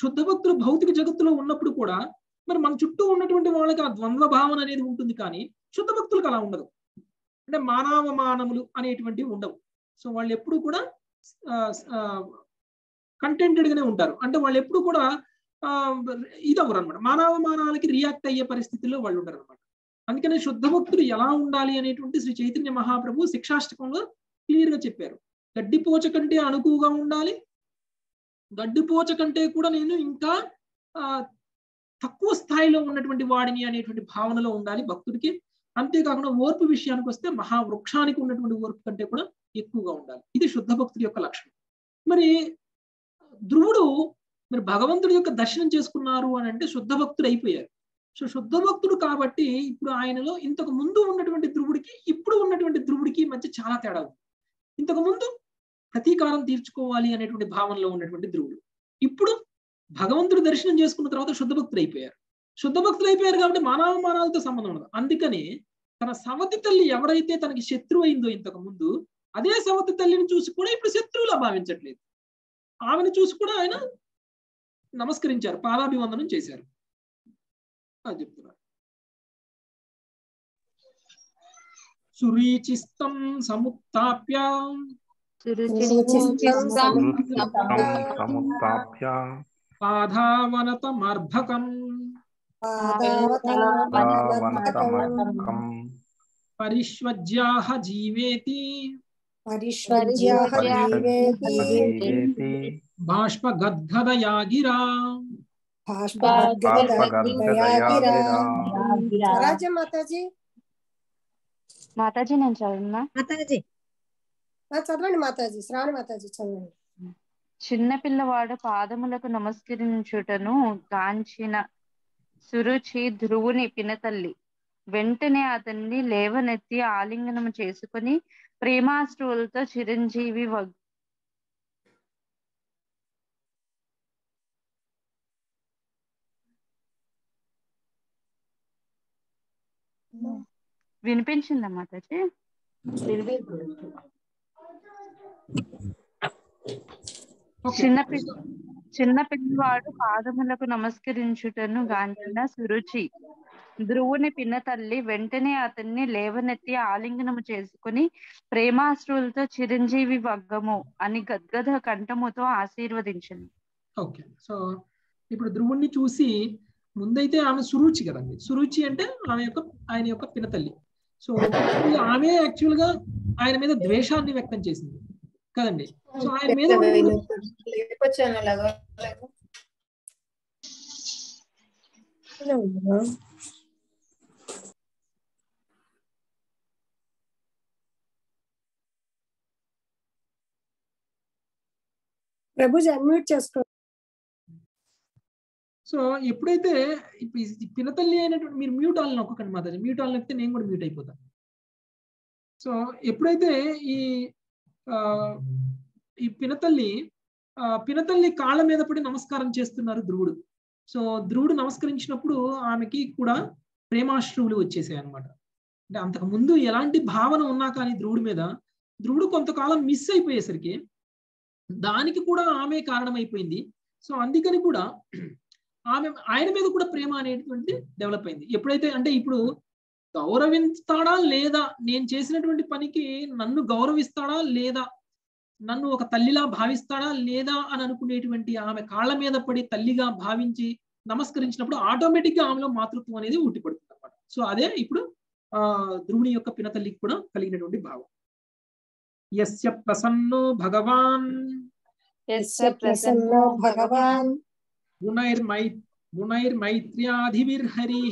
శుద్ధ భక్తులు భౌతిక జగత్తులో ఉన్నప్పుడు కూడా మరి మన చుట్టూ ఉన్నటువంటి వాళ్ళకి ఆ ద్వంద్వ భావన అనేది ఉంటుంది కానీ శుద్ధ భక్తులకు అలా ఉండదు. అంటే మానవ మానములు అనేటువంటివి ఉండవు. సో వాళ్ళు ఎప్పుడు కూడా కంటెంటెడ్ గానే ఉంటారు. అంటే వాళ్ళు ఎప్పుడు కూడా ఇదవరు అనమాట మానవమానాలకి రియాక్ట్ అయ్యే పరిస్థితుల్లో వాళ్ళు ఉండరు అనమాట అందుకనే శుద్ధ భక్తులు ఎలా ఉండాలి అనేటువంటి శ్రీ చైతన్య మహాప్రభు శిక్షాష్టకంలో క్లియర్గా చెప్పారు. గడ్డిపోచ కంటే అనుకువగా ఉండాలి. గడ్డిపోచ కంటే కూడా నేను ఇంకా ఆ, తక్కువ స్థాయిలో ఉన్నటువంటి వాడిని అనేటువంటి భావనలో ఉండాలి భక్తుడికి. అంతేకాకుండా ఓర్పు విషయానికి వస్తే మహావృక్షానికి ఉన్నటువంటి ఓర్పు కంటే కూడా ఎక్కువగా ఉండాలి. ఇది శుద్ధ భక్తుడి యొక్క లక్షణం. మరి ధ్రువుడు మీరు భగవంతుడి యొక్క దర్శనం చేసుకున్నారు అని అంటే శుద్ధ భక్తుడు అయిపోయారు. సో శుద్ధ భక్తుడు కాబట్టి ఇప్పుడు ఆయనలో ఇంతకు ముందు ఉన్నటువంటి ధ్రువుడికి ఇప్పుడు ఉన్నటువంటి ధ్రువుడికి మధ్య చాలా తేడా ఉంది. ఇంతకు ముందు ప్రతీకారం తీర్చుకోవాలి అనేటువంటి భావనలో ఉన్నటువంటి ధ్రువుడు. ఇప్పుడు భగవంతుడు దర్శనం చేసుకున్న తర్వాత శుద్ధ భక్తులు అయిపోయారు. శుద్ధ భక్తులు అయిపోయారు కాబట్టి మానవ మానవులతో సంబంధం ఉండదు. అందుకని తన సవతి తల్లి ఎవరైతే తనకి శత్రువు అయిందో ఇంతకు ముందు అదే సవతి తల్లిని చూసి కూడా ఇప్పుడు శత్రువులా భావించట్లేదు. ఆమెను చూసి కూడా ఆయన నమస్కరించారు. పాదాభివందనం చేశారు. అది చెప్తున్నారు సురీచిస్తం సముత్తాప్య సముత్తాప్య పాధావనతమర్భకం వనతమర్కం పరిష్వజ్యాహ జీవేతి. పరిష్వజ్యాహ జీవేతి. స్వరాజ్యం మాతాజీ మాతాజీ నేను మాతాజీ చదవండి మాతాజీ శ్రావణి మాతాజీ చదవండి చిన్న పిల్లవాడు పాదములకు నమస్కరించుటను గాంచిన సురుచి ధ్రువుని పినతల్లి. వెంటనే అతన్ని లేవనెత్తి ఆలింగనం చేసుకుని ప్రేమాశ్రువులతో చిరంజీవి వినిపించిందా మాతాజీ చిన్న పిల్ల చిన్న పిల్లవాడు పాదములకు నమస్కరించుటను గాంచిన సురుచి. ధ్రువుని పిన్న తల్లి వెంటనే అతన్ని లేవనెత్తి ఆలింగనము చేసుకుని ప్రేమాశ్రువులతో చిరంజీవి వగ్గము అని గద్గద కంఠముతో ఆశీర్వదించింది. ఓకే. సో ఇప్పుడు ధ్రువుణ్ణి చూసి ముందైతే ఆమె సురుచి కదండి. సురుచి అంటే ఆమె యొక్క ఆయన యొక్క పినతల్లి. సో ఆమె యాక్చువల్గా ఆయన మీద ద్వేషాన్ని వ్యక్తం చేసింది. కదండి. సో ఆయన మీద ప్రభుజీ అన్మ్యూట్ చేసుకో సో ఎప్పుడైతే ఇప్పుడు పినతల్లి అయినటువంటి మీరు మ్యూట్ ఆల్ నొక్కకండి మాతాజీ. మ్యూట్ ఆల్ నొక్కితే నేను కూడా మ్యూట్ అయిపోతాను సో ఎప్పుడైతే ఈ ఆ, ఈ పినతల్లి ఆ, పినతల్లి కాళ్ళ మీద పడి నమస్కారం చేస్తున్నారు ధ్రువుడు. సో ధ్రువుడు నమస్కరించినప్పుడు ఆమెకి కూడా ప్రేమాశ్రువులు వచ్చేసాయి అనమాట అంటే అంతకు ముందు ఎలాంటి భావన ఉన్నా కానీ ధ్రువుడి మీద ధ్రువుడు కొంతకాలం మిస్ అయిపోయేసరికి దానికి కూడా ఆమె కారణమైపోయింది. సో అందుకని కూడా ఆమె ఆయన మీద కూడా ప్రేమ అనేటువంటి డెవలప్ అయింది. ఎప్పుడైతే అంటే ఇప్పుడు గౌరవిస్తాడా లేదా? నేను చేసినటువంటి పనికి నన్ను గౌరవిస్తాడా లేదా? నన్ను ఒక తల్లిలా భావిస్తాడా లేదా? అని అనుకునేటువంటి ఆమె కాళ్ళ మీద పడి తల్లిగా భావించి నమస్కరించినప్పుడు ఆటోమేటిక్గా ఆమెలో మాతృత్వం అనేది ఉట్టిపడుతుంది అనమాట సో అదే ఇప్పుడు ఆ ధ్రువుని యొక్క పినతల్లికి కూడా కలిగినటువంటి భావం. యస్య ప్రసన్నో భగవాన్. యస్య ప్రసన్నో భగవాన్. గుణైర్మై గుణైర్మైత్ర్యాధివిర్హరి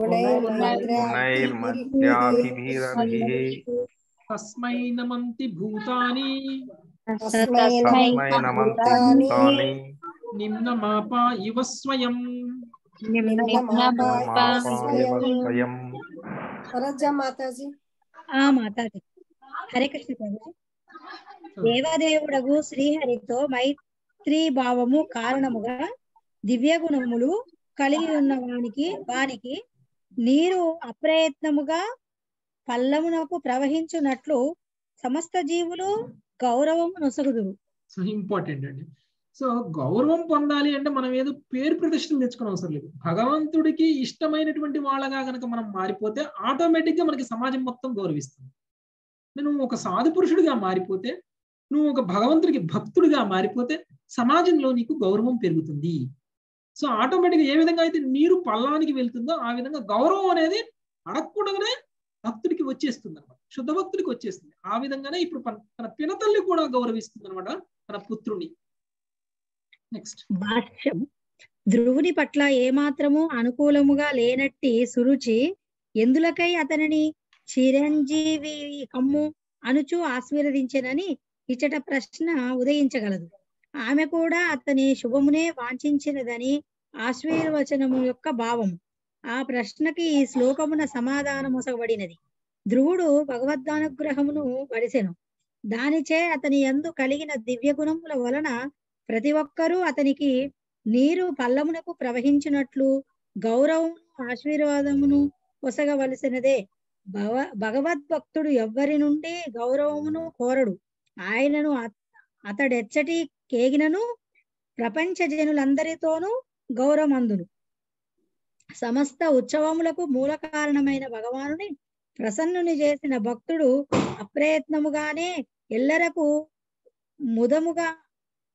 గుణైర్మధ్యాభిభిరభిः తస్మై నమంతి భూతాని తస్మై తస్మై నమంతి భూతాని నిమ్నమాపా ఇవ స్వయం స్వయం స్వరజ మాతాజీ ఆ మాతాజీ హరే కృష్ణ ప్రభు దేవదేవుడగు శ్రీహరితో మైత్రీ భావము కారణముగా దివ్య గుణములు కలిగి ఉన్న వానికి వానికి నీరు అప్రయత్నముగా పల్లమునకు ప్రవహించున్నట్లు సమస్త జీవులు గౌరవం నొసగుదురు. సో ఇంపార్టెంట్ అండి. సో గౌరవం పొందాలి అంటే మనం ఏదో పేరు ప్రతిష్టలు తెచ్చుకునే అవసరం లేదు. భగవంతుడికి ఇష్టమైనటువంటి వాళ్ళగా కనుక మనం మారిపోతే ఆటోమేటిక్గా మనకి సమాజం మొత్తం గౌరవిస్తుంది. నేను ఒక సాధు పురుషుడిగా మారిపోతే నువ్వు ఒక భగవంతుడికి భక్తుడిగా మారిపోతే సమాజంలో నీకు గౌరవం పెరుగుతుంది. సో ఆటోమేటిక్ ఏ విధంగా అయితే నీరు పల్లానికి వెళ్తుందో ఆ విధంగా గౌరవం అనేది అడగకుండానే భక్తుడికి వచ్చేస్తుంది అనమాట శుద్ధ భక్తుడికి వచ్చేస్తుంది. ఆ విధంగానే ఇప్పుడు తన పినతల్లి కూడా గౌరవిస్తుంది అనమాట తన పుత్రుని. నెక్స్ట్ భాష్యం ధ్రువుని పట్ల ఏమాత్రము అనుకూలముగా లేనట్టి సురుచి ఎందులకై అతనిని చిరంజీవి కమ్ము అనుచు ఆశీర్వదించనని ఇచ్చట ప్రశ్న ఉదయించగలదు. ఆమె కూడా అతని శుభమునే వాంఛించినదని ఆశీర్వచనము యొక్క భావము. ఆ ప్రశ్నకి ఈ శ్లోకమున సమాధానమొసగబడినది ధ్రువుడు భగవద్గానుగ్రహమును వడిసెను. దానిచే అతని యందు కలిగిన దివ్య గుణముల వలన ప్రతి ఒక్కరూ అతనికి నీరు పల్లమునకు ప్రవహించినట్లు గౌరవమును ఆశీర్వాదమును పొసగవలసినదే. భవ భగవద్భక్తుడు ఎవ్వరి నుండి గౌరవమును కోరడు. ఆయనను అత- అతడెచ్చటి కేగినను ప్రపంచ జనులందరితోనూ గౌరవమందును. సమస్త ఉత్సవములకు మూల కారణమైన భగవానుని ప్రసన్నుని చేసిన భక్తుడు అప్రయత్నముగానే ఎల్లరకు ముదముగా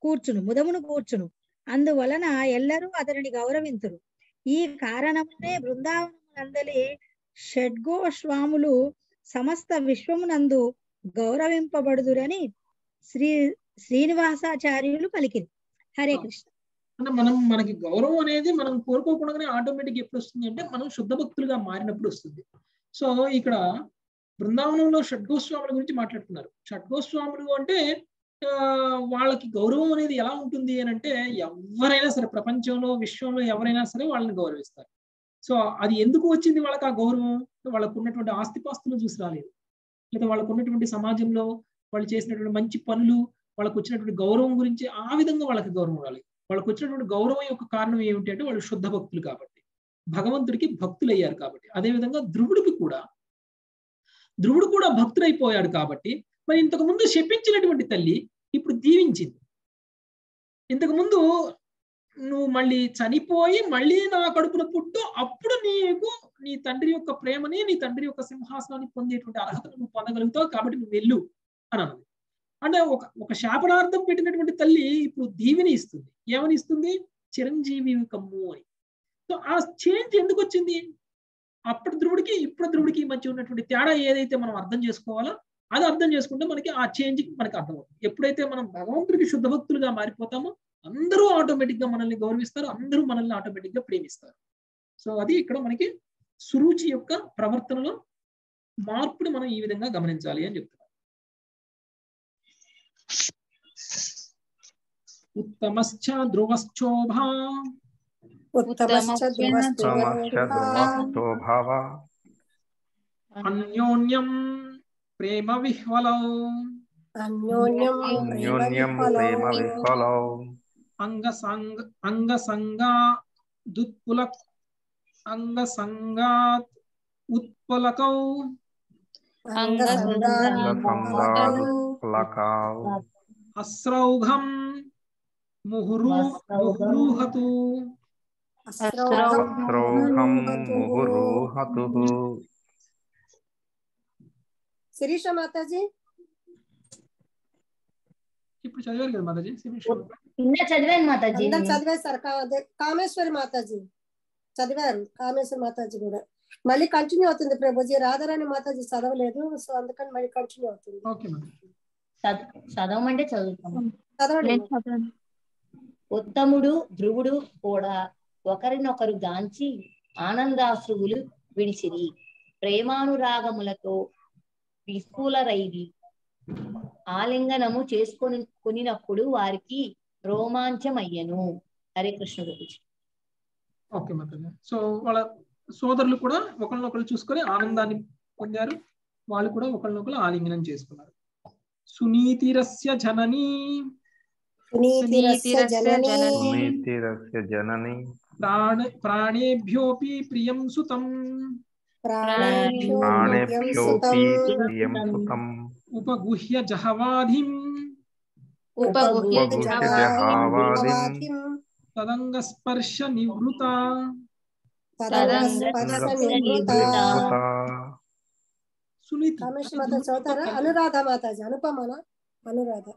కూర్చును ముదమును కూర్చును. అందువలన ఎల్లరూ అతనిని గౌరవింతురు. ఈ కారణమునే బృందావనమునందలి షడ్గోస్వాములు సమస్త విశ్వమునందు గౌరవింపబడుదురని శ్రీ శ్రీనివాసాచార్యులు పలికింది హరే కృష్ణ. అంటే మనం మనకి గౌరవం అనేది మనం కోరుకోకుండానే ఆటోమేటిక్ ఎప్పుడు వస్తుంది అంటే మనం శుద్ధ భక్తులుగా మారినప్పుడు వస్తుంది. సో ఇక్కడ బృందావనంలో షడ్గోస్వాముల గురించి మాట్లాడుతున్నారు. షడ్గోస్వాములు అంటే ఆ, వాళ్ళకి గౌరవం అనేది ఎలా ఉంటుంది అని అంటే ఎవరైనా సరే ప్రపంచంలో విశ్వంలో ఎవరైనా సరే వాళ్ళని గౌరవిస్తారు. సో అది ఎందుకు వచ్చింది వాళ్ళకి ఆ గౌరవం? వాళ్ళకు ఉన్నటువంటి ఆస్తిపాస్తులు చూసి రాలేదు. లేదా వాళ్ళకు ఉన్నటువంటి సమాజంలో వాళ్ళు చేసినటువంటి మంచి పనులు వాళ్ళకు వచ్చినటువంటి గౌరవం గురించి ఆ విధంగా వాళ్ళకి గౌరవం ఉండాలి. వాళ్ళకు వచ్చినటువంటి గౌరవం యొక్క కారణం ఏమిటి అంటే వాళ్ళు శుద్ధ భక్తులు కాబట్టి. భగవంతుడికి భక్తులయ్యారు కాబట్టి. అదేవిధంగా ధ్రువుడికి కూడా. ధ్రువుడు కూడా భక్తుడైపోయాడు కాబట్టి మరి ఇంతకు ముందు శపించినటువంటి తల్లి ఇప్పుడు దీవించింది. ఇంతకు ముందు నువ్వు మళ్ళీ చనిపోయి మళ్ళీ నా కడుపున పుట్టు అప్పుడు నీకు నీ తండ్రి యొక్క ప్రేమని నీ తండ్రి యొక్క సింహాసనాన్ని పొందేటువంటి అర్హతను నువ్వు పొందగలుగుతావు కాబట్టి నువ్వు వెళ్ళు అని అన్నది. అంటే ఒక ఒక శాపనార్థం పెట్టినటువంటి తల్లి ఇప్పుడు దీవిని ఇస్తుంది. ఏమని ఇస్తుంది? చిరంజీవి కమ్ము అని. సో ఆ చేంజ్ ఎందుకు వచ్చింది? అప్పటి ధ్రువుడికి ఇప్పుడు ధ్రువుడికి మధ్య ఉన్నటువంటి తేడా ఏదైతే మనం అర్థం చేసుకోవాలో అది అర్థం చేసుకుంటే మనకి ఆ చేంజ్ మనకి అర్థమవుతుంది. ఎప్పుడైతే మనం భగవంతుడికి శుద్ధభక్తులుగా మారిపోతామో అందరూ ఆటోమేటిక్గా మనల్ని గౌరవిస్తారు అందరూ మనల్ని ఆటోమేటిక్గా ప్రేమిస్తారు. సో అది ఇక్కడ మనకి సురుచి యొక్క ప్రవర్తనలో మార్పుని మనం ఈ విధంగా గమనించాలి అని చెప్తున్నారు ఉత్తమశ్చ ధ్రువశ్చోభా ఉత్తమశ్చ ధ్రువశ్చ సమశ్చ ధ్రువస్థో భావ అన్యోన్యం ప్రేమ విహ్వలౌ అన్యోన్యం అన్యోన్యం ప్రేమ విఫలౌ అంగసంగ అంగసంగా దుత్పుల అంగసంగాత్ ఉత్పలకౌ సందాదు ప్లకావ్ అస్రౌఘం ముహురు ముహురుహతు అస్రౌఘం ముహురుహతు శిరీష మాతాజీ ఇప్పుడు చదివారు కదా మాతాజీ శిరీష్ నిన్న చదివాను మాతాజీ అందరు నేను. చదివేశారు కా- అదే కామేశ్వరి మాతాజీ చదివారు కామేశ్వరి మాతాజీ కూడా. మళ్ళీ కంటిన్యూ అవుతుంది ప్రభుజీ రాధారాణి మాతాజీ చదవలేదు సో అందుకని మళ్ళీ కంటిన్యూ అవుతుంది. చదవమంటే చదువుతాము. చదవండి. ఉత్తముడు ధ్రువుడు కూడా ఒకరినొకరు గాంచి ఆనందాశ్రువులు విడిసిరి ప్రేమానురాగములతో విస్ఫులరైరి. ఆలింగనము చేసుకొని కొనినప్పుడు వారికి రోమాంచమయ్యను. హరే కృష్ణ గురించి ఓకే మాతాజీ సో వాళ్ళ సోదరులు కూడా ఒకరినొకరు చూసుకొని ఆనందాన్ని పొందారు. వాళ్ళు కూడా ఒకరినొకరు ఆలింగనం చేసుకున్నారు. సునీతిరస్య జననీ. సునీతిరస్య జననీ. ప్రాణేభ్యోపి ప్రియం సుతం. ప్రాణేభ్యో ప్రాణేభ్యోపి ప్రియం సుతం. ఉపగుహ్య జహవాధిం ఉపగుహ్య జహావాదిం. తదంగ స్పర్శ నివృత. నివృత. సునీతి. కామేశ్వరి మాతాజీ చదువుతారా అనురాధ మాతాజీ అనుపమన? అనురాధ.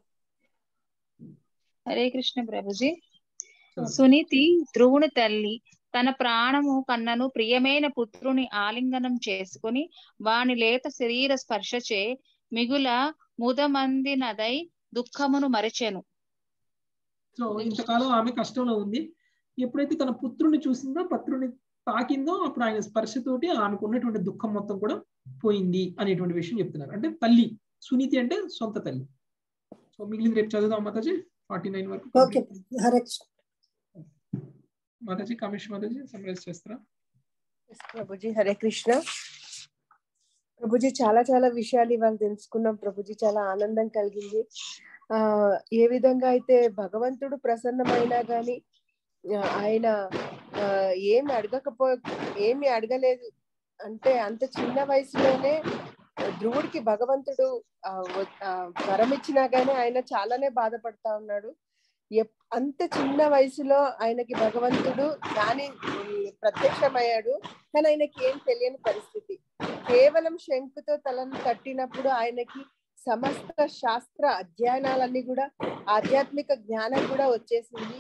హరే కృష్ణ ప్రభుజీ. సునీతి ధ్రువుని తల్లి తన ప్రాణము కన్నను ప్రియమైన పుత్రుని ఆలింగనం చేసుకుని వాని లేత శరీర స్పర్శచే మిగుల ముదమందినదై దుఃఖమును మరిచెను. సో ఇంతకాలం ఆమె కష్టంలో ఉంది. ఎప్పుడైతే తన పుత్రుని చూసిందో పుత్రుని తాకిందో అప్పుడు ఆయన స్పర్శతోటి ఆమెకు ఉన్నటువంటి దుఃఖం మొత్తం కూడా పోయింది అనేటువంటి విషయం చెప్తున్నారు. అంటే తల్లి సునీతి అంటే సొంత తల్లి. సో మిగిలింది రేపు చదువుదాం మాతాజీ ఫార్టీ నైన్ వరకు. ఓకే హరే కృష్ణ. మాతాజీ కమిషన్ మాతాజీ సమరైజ్ చేస్తారా? ప్రభుజీ హరే కృష్ణ. ప్రభుజీ చాలా చాలా విషయాలు ఇవాళ తెలుసుకున్నాం. ప్రభుజీ చాలా ఆనందం కలిగింది. ఆ ఏ విధంగా అయితే భగవంతుడు ప్రసన్నమైనా గాని ఆయన ఆ, ఏమి అడగకపో ఏమి అడగలేదు అంటే అంత చిన్న వయసులోనే ధ్రువుడికి భగవంతుడు ఆ, వరం ఇచ్చినా గానీ ఆయన చాలానే బాధపడతా ఉన్నాడు. ఎప్- అంత చిన్న వయసులో ఆయనకి భగవంతుడు దాని ప్రత్యక్షమయ్యాడు. కానీ ఆయనకి ఏం తెలియని పరిస్థితి. కేవలం శంకుతో తలను తట్టినప్పుడు ఆయనకి సమస్త శాస్త్ర అధ్యయనాలన్నీ కూడా ఆధ్యాత్మిక జ్ఞానం కూడా వచ్చేసింది.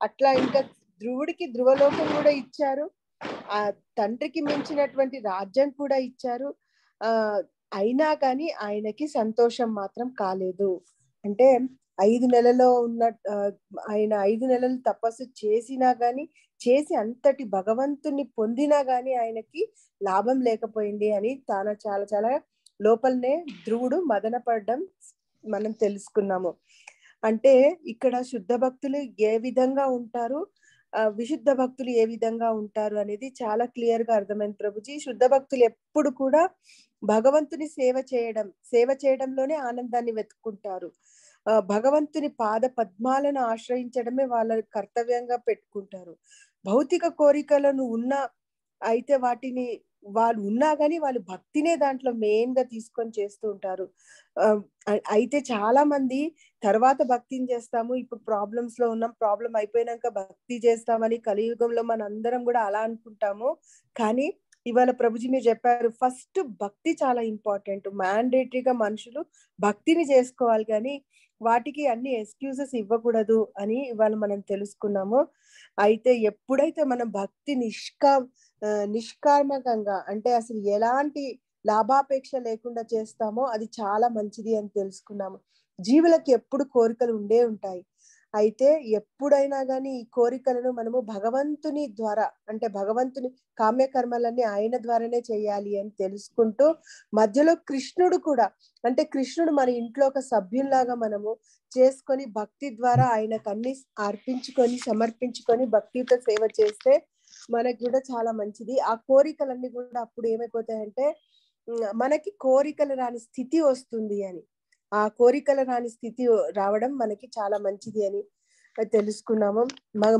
అట్లా ఇంకా ధ్రువుడికి ధ్రువలోకం కూడా ఇచ్చారు. ఆ తండ్రికి మించినటువంటి రాజ్యం కూడా ఇచ్చారు. ఆ అయినా కానీ ఆయనకి సంతోషం మాత్రం కాలేదు. అంటే ఐదు నెలలో ఉన్న ఆయన ఐదు నెలలు తపస్సు చేసినా గాని చేసి అంతటి భగవంతుని పొందినా గాని ఆయనకి లాభం లేకపోయింది అని తాను చాలా చాలా లోపలనే ధ్రువుడు మదన పడడం మనం తెలుసుకున్నాము. అంటే ఇక్కడ శుద్ధ భక్తులు ఏ విధంగా ఉంటారు? విశుద్ధ భక్తులు ఏ విధంగా ఉంటారు అనేది చాలా క్లియర్గా అర్థమైంది ప్రభుజీ. శుద్ధ భక్తులు ఎప్పుడు కూడా భగవంతుని సేవ చేయడం సేవ చేయడంలోనే ఆనందాన్ని వెతుక్కుంటారు. ఆ, భగవంతుని పాద పద్మాలను ఆశ్రయించడమే వాళ్ళ కర్తవ్యంగా పెట్టుకుంటారు. భౌతిక కోరికలను ఉన్న అయితే వాటిని వాళ్ళు ఉన్నా కానీ వాళ్ళు భక్తినే దాంట్లో మెయిన్గా తీసుకొని చేస్తూ ఉంటారు. అయితే చాలా మంది తర్వాత భక్తిని చేస్తాము ఇప్పుడు ప్రాబ్లమ్స్లో ఉన్నాం ప్రాబ్లం అయిపోయినాక భక్తి చేస్తామని కలియుగంలో మన అందరం కూడా అలా అనుకుంటాము. కానీ ఇవాళ ప్రభుజీ మీరు చెప్పారు ఫస్ట్ భక్తి చాలా ఇంపార్టెంట్ మ్యాండేటరీగా మనుషులు భక్తిని చేసుకోవాలి కానీ వాటికి అన్ని ఎక్స్క్యూజెస్ ఇవ్వకూడదు అని ఇవాళ మనం తెలుసుకున్నాము. అయితే ఎప్పుడైతే మనం భక్తి నిష్కా నిష్కార్మకంగా అంటే అసలు ఎలాంటి లాభాపేక్ష లేకుండా చేస్తామో అది చాలా మంచిది అని తెలుసుకున్నాము. జీవులకు ఎప్పుడు కోరికలు ఉండే ఉంటాయి. అయితే ఎప్పుడైనా కానీ ఈ కోరికలను మనము భగవంతుని ద్వారా అంటే భగవంతుని కామ్యకర్మలన్నీ ఆయన ద్వారానే చేయాలి అని తెలుసుకుంటూ మధ్యలో కృష్ణుడు కూడా అంటే కృష్ణుడు మన ఇంట్లో ఒక సభ్యుల్లాగా మనము చేసుకొని భక్తి ద్వారా ఆయనకు అన్ని అర్పించుకొని సమర్పించుకొని భక్తితో సేవ చేస్తే మనకి కూడా చాలా మంచిది. ఆ కోరికలన్నీ కూడా అప్పుడు ఏమైపోతాయంటే మనకి కోరికలు రాని స్థితి వస్తుంది అని. ఆ కోరికలు రాని స్థితి రావడం మనకి చాలా మంచిది అని తెలుసుకున్నాము.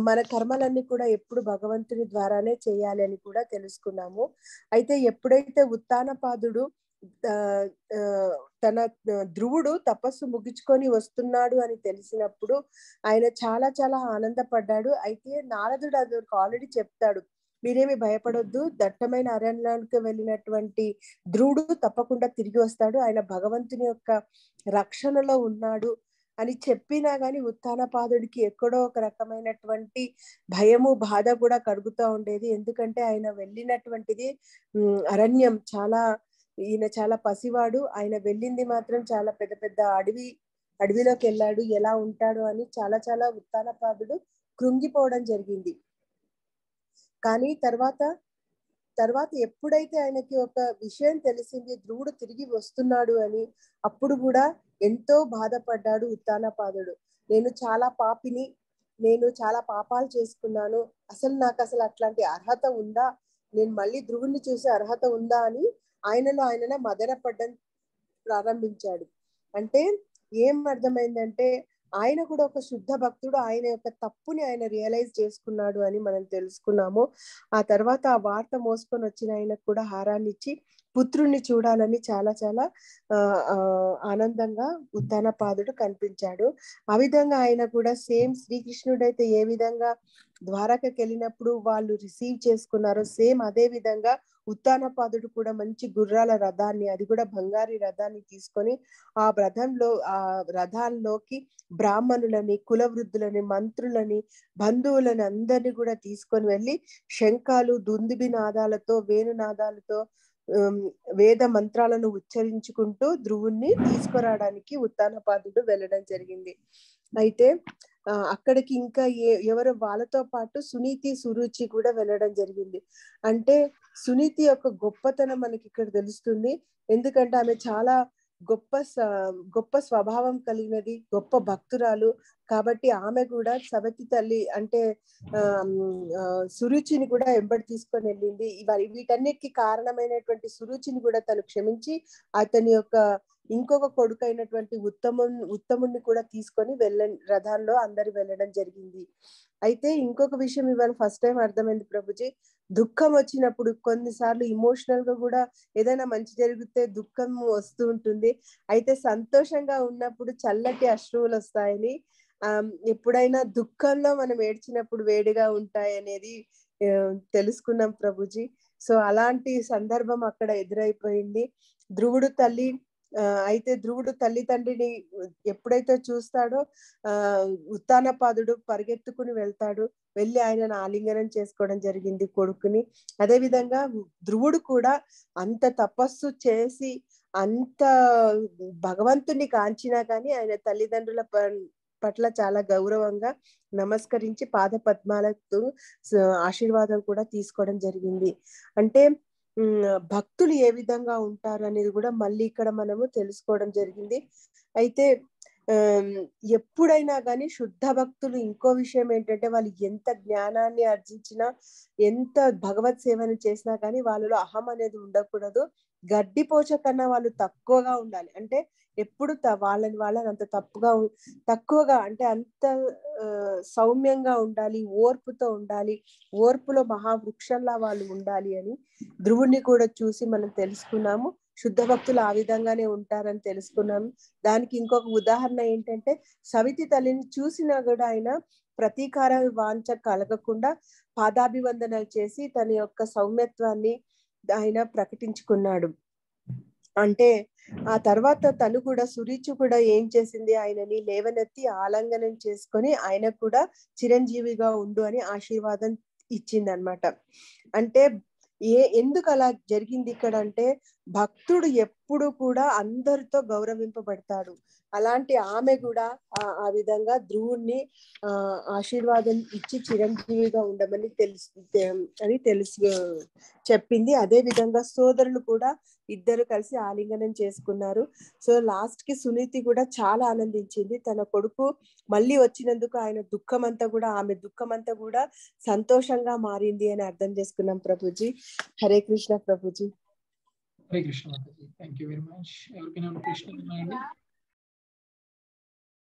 మన కర్మలన్నీ కూడా ఎప్పుడు భగవంతుని ద్వారానే చేయాలి అని కూడా తెలుసుకున్నాము. అయితే ఎప్పుడైతే ఉత్తానపాదుడు తన ధ్రువుడు తపస్సు ముగించుకొని వస్తున్నాడు అని తెలిసినప్పుడు ఆయన చాలా చాలా ఆనందపడ్డాడు. అయితే నారదుడు అది ఆల్రెడీ చెప్తాడు మీరేమి భయపడొద్దు. దట్టమైన అరణ్యానికి వెళ్ళినటువంటి ధ్రువుడు తప్పకుండా తిరిగి వస్తాడు. ఆయన భగవంతుని యొక్క రక్షణలో ఉన్నాడు అని చెప్పినా గాని ఉత్తానపాదుడికి ఎక్కడో ఒక రకమైనటువంటి భయము బాధ కూడా కలుగుతూ ఉండేది. ఎందుకంటే ఆయన వెళ్ళినటువంటిది అరణ్యం. చాలా ఈయన చాలా పసివాడు. ఆయన వెళ్ళింది మాత్రం చాలా పెద్ద పెద్ద అడవి అడవిలోకి వెళ్ళాడు. ఎలా ఉంటాడు అని చాలా చాలా ఉత్తానపాదుడు కృంగిపోవడం జరిగింది. కానీ తర్వాత తర్వాత ఎప్పుడైతే ఆయనకి ఒక విషయం తెలిసింది ధ్రువుడు తిరిగి వస్తున్నాడు అని అప్పుడు కూడా ఎంతో బాధపడ్డాడు ఉత్తానపాదుడు నేను చాలా పాపిని నేను చాలా పాపాలు చేసుకున్నాను. అసలు నాకు అసలు అట్లాంటి అర్హత ఉందా? నేను మళ్ళీ ధ్రువుణ్ణి చూసే అర్హత ఉందా అని ఆయనలో ఆయననే మదనపడ్డం ప్రారంభించాడు. అంటే ఏం అర్థమైందంటే ఆయన కూడా ఒక శుద్ధ భక్తుడు ఆయన యొక్క తప్పుని ఆయన రియలైజ్ చేసుకున్నాడు అని మనం తెలుసుకున్నాము. ఆ తర్వాత ఆ వార్త మోసుకొని వచ్చిన ఆయనకు కూడా హారాన్ని ఇచ్చి పుత్రుణ్ణి చూడాలని చాలా చాలా ఆనందంగా ఉద్దానపాదుడు కనిపించాడు. ఆ విధంగా ఆయన కూడా సేమ్ శ్రీకృష్ణుడైతే ఏ విధంగా ద్వారకకి వెళ్ళినప్పుడు వాళ్ళు రిసీవ్ చేసుకున్నారో సేమ్ అదే విధంగా ఉత్తానపాదుడు కూడా మంచి గుర్రాల రథాన్ని అది కూడా బంగారి రథాన్ని తీసుకొని ఆ రథంలో ఆ రథాల్లోకి బ్రాహ్మణులని కులవృద్ధులని మంత్రులని బంధువులని అందరినీ కూడా తీసుకొని వెళ్ళి శంఖాలు దుందుబి నాదాలతో వేణునాదాలతో వేద మంత్రాలను ఉచ్చరించుకుంటూ ధ్రువుణ్ణి తీసుకురావడానికి ఉత్తానపాదుడు వెళ్ళడం జరిగింది. అయితే అక్కడికి ఇంకా ఏ ఎవరు వాళ్ళతో పాటు సునీతి సురుచి కూడా వెళ్ళడం జరిగింది. అంటే సునీతి యొక్క గొప్పతనం మనకి ఇక్కడ తెలుస్తుంది. ఎందుకంటే ఆమె చాలా గొప్ప స- గొప్ప స్వభావం కలిగినది గొప్ప భక్తురాలు. కాబట్టి ఆమె కూడా సవతి తల్లి అంటే ఆ, సురుచిని కూడా వెంబడి తీసుకొని వెళ్ళింది. ఇవాళ వీటన్నిటికీ కారణమైనటువంటి సురుచిని కూడా తను క్షమించి అతని యొక్క ఇంకొక కొడుకు అయినటువంటి ఉత్తమం ఉత్తముణ్ణి కూడా తీసుకొని వెళ్ళ రథాల్లో అందరు వెళ్ళడం జరిగింది. అయితే ఇంకొక విషయం ఇవాళ ఫస్ట్ టైం అర్థమైంది ప్రభుజీ. దుఃఖం వచ్చినప్పుడు కొన్నిసార్లు ఇమోషనల్గా కూడా ఏదైనా మంచి జరిగితే దుఃఖం వస్తూ ఉంటుంది. అయితే సంతోషంగా ఉన్నప్పుడు చల్లటి అశ్రువులు వస్తాయని ఎప్పుడైనా దుఃఖంలో మనం ఏడ్చినప్పుడు వేడిగా ఉంటాయి అనేది తెలుసుకున్నాం ప్రభుజీ. సో అలాంటి సందర్భం అక్కడ ఎదురైపోయింది. ధ్రువుడు తల్లి అయితే ధ్రువుడు తల్లి తండ్రిని ఎప్పుడైతే చూస్తాడో ఆ ఉత్తానపాదుడు పరిగెత్తుకుని వెళ్తాడు. వెళ్ళి ఆయనను ఆలింగనం చేసుకోవడం జరిగింది కొడుకుని. అదే విధంగా ధ్రువుడు కూడా అంత తపస్సు చేసి అంత భగవంతుని కాంచినా కానీ ఆయన తల్లిదండ్రుల పట్ల చాలా గౌరవంగా నమస్కరించి పాద పద్మాలతో ఆశీర్వాదం కూడా తీసుకోవడం జరిగింది. అంటే భక్తులు ఏ విధంగా ఉంటారు అనేది కూడా మళ్ళీ ఇక్కడ మనము తెలుసుకోవడం జరిగింది. అయితే ఎప్పుడైనా కానీ శుద్ధ భక్తులు ఇంకో విషయం ఏంటంటే వాళ్ళు ఎంత జ్ఞానాన్ని ఆర్జించినా ఎంత భగవత్ సేవను చేసినా కానీ వాళ్ళలో అహం అనేది ఉండకూడదు. గడ్డిపోచ కన్నా వాళ్ళు తక్కువగా ఉండాలి. అంటే ఎప్పుడు త- వాళ్ళని వాళ్ళని అంత తప్పుగా తక్కువగా అంటే అంత సౌమ్యంగా ఉండాలి ఓర్పుతో ఉండాలి ఓర్పులో మహావృక్షంలా వాళ్ళు ఉండాలి అని ధ్రువుణ్ణి కూడా చూసి మనం తెలుసుకున్నాము. శుద్ధ భక్తులు ఆ విధంగానే ఉంటారని తెలుసుకున్నాము. దానికి ఇంకొక ఉదాహరణ ఏంటంటే సవితి తల్లిని చూసినా కూడా ఆయన ప్రతీకార వాంఛ కలగకుండా పాదాభివందనలు చేసి తన యొక్క సౌమ్యత్వాన్ని ఆయన ప్రకటించుకున్నాడు. అంటే ఆ తర్వాత తను కూడా సురీచు కూడా ఏం చేసింది? ఆయనని లేవనెత్తి ఆలంగనం చేసుకొని ఆయన కూడా చిరంజీవిగా ఉండు అని ఆశీర్వాదం ఇచ్చింది అనమాట అంటే ఏ ఎందుకు అలా జరిగింది ఇక్కడ అంటే భక్తుడు ఎప్పుడు కూడా అందరితో గౌరవింపబడతాడు. అలాంటి ఆమె కూడా ఆ విధంగా ధ్రువుణ్ణి ఆ ఆశీర్వాదం ఇచ్చి చిరంజీవిగా ఉండమని తెలుసు అని తెలుసు చెప్పింది. అదే విధంగా సోదరులు కూడా ఇద్దరు కలిసి ఆలింగనం చేసుకున్నారు. సో లాస్ట్కి సునీతి కూడా చాలా ఆనందించింది. తన కొడుకు మళ్ళీ వచ్చినందుకు ఆయన దుఃఖం అంతా కూడా ఆమె దుఃఖం అంతా కూడా సంతోషంగా మారింది అని అర్థం చేసుకున్నాం Prabhuji. Hare Krishna Prabhuji. Hare Krishna Mataji thank you very much ఎవరికైనా ఏమైనా ప్రశ్నలు ఉన్నాయండి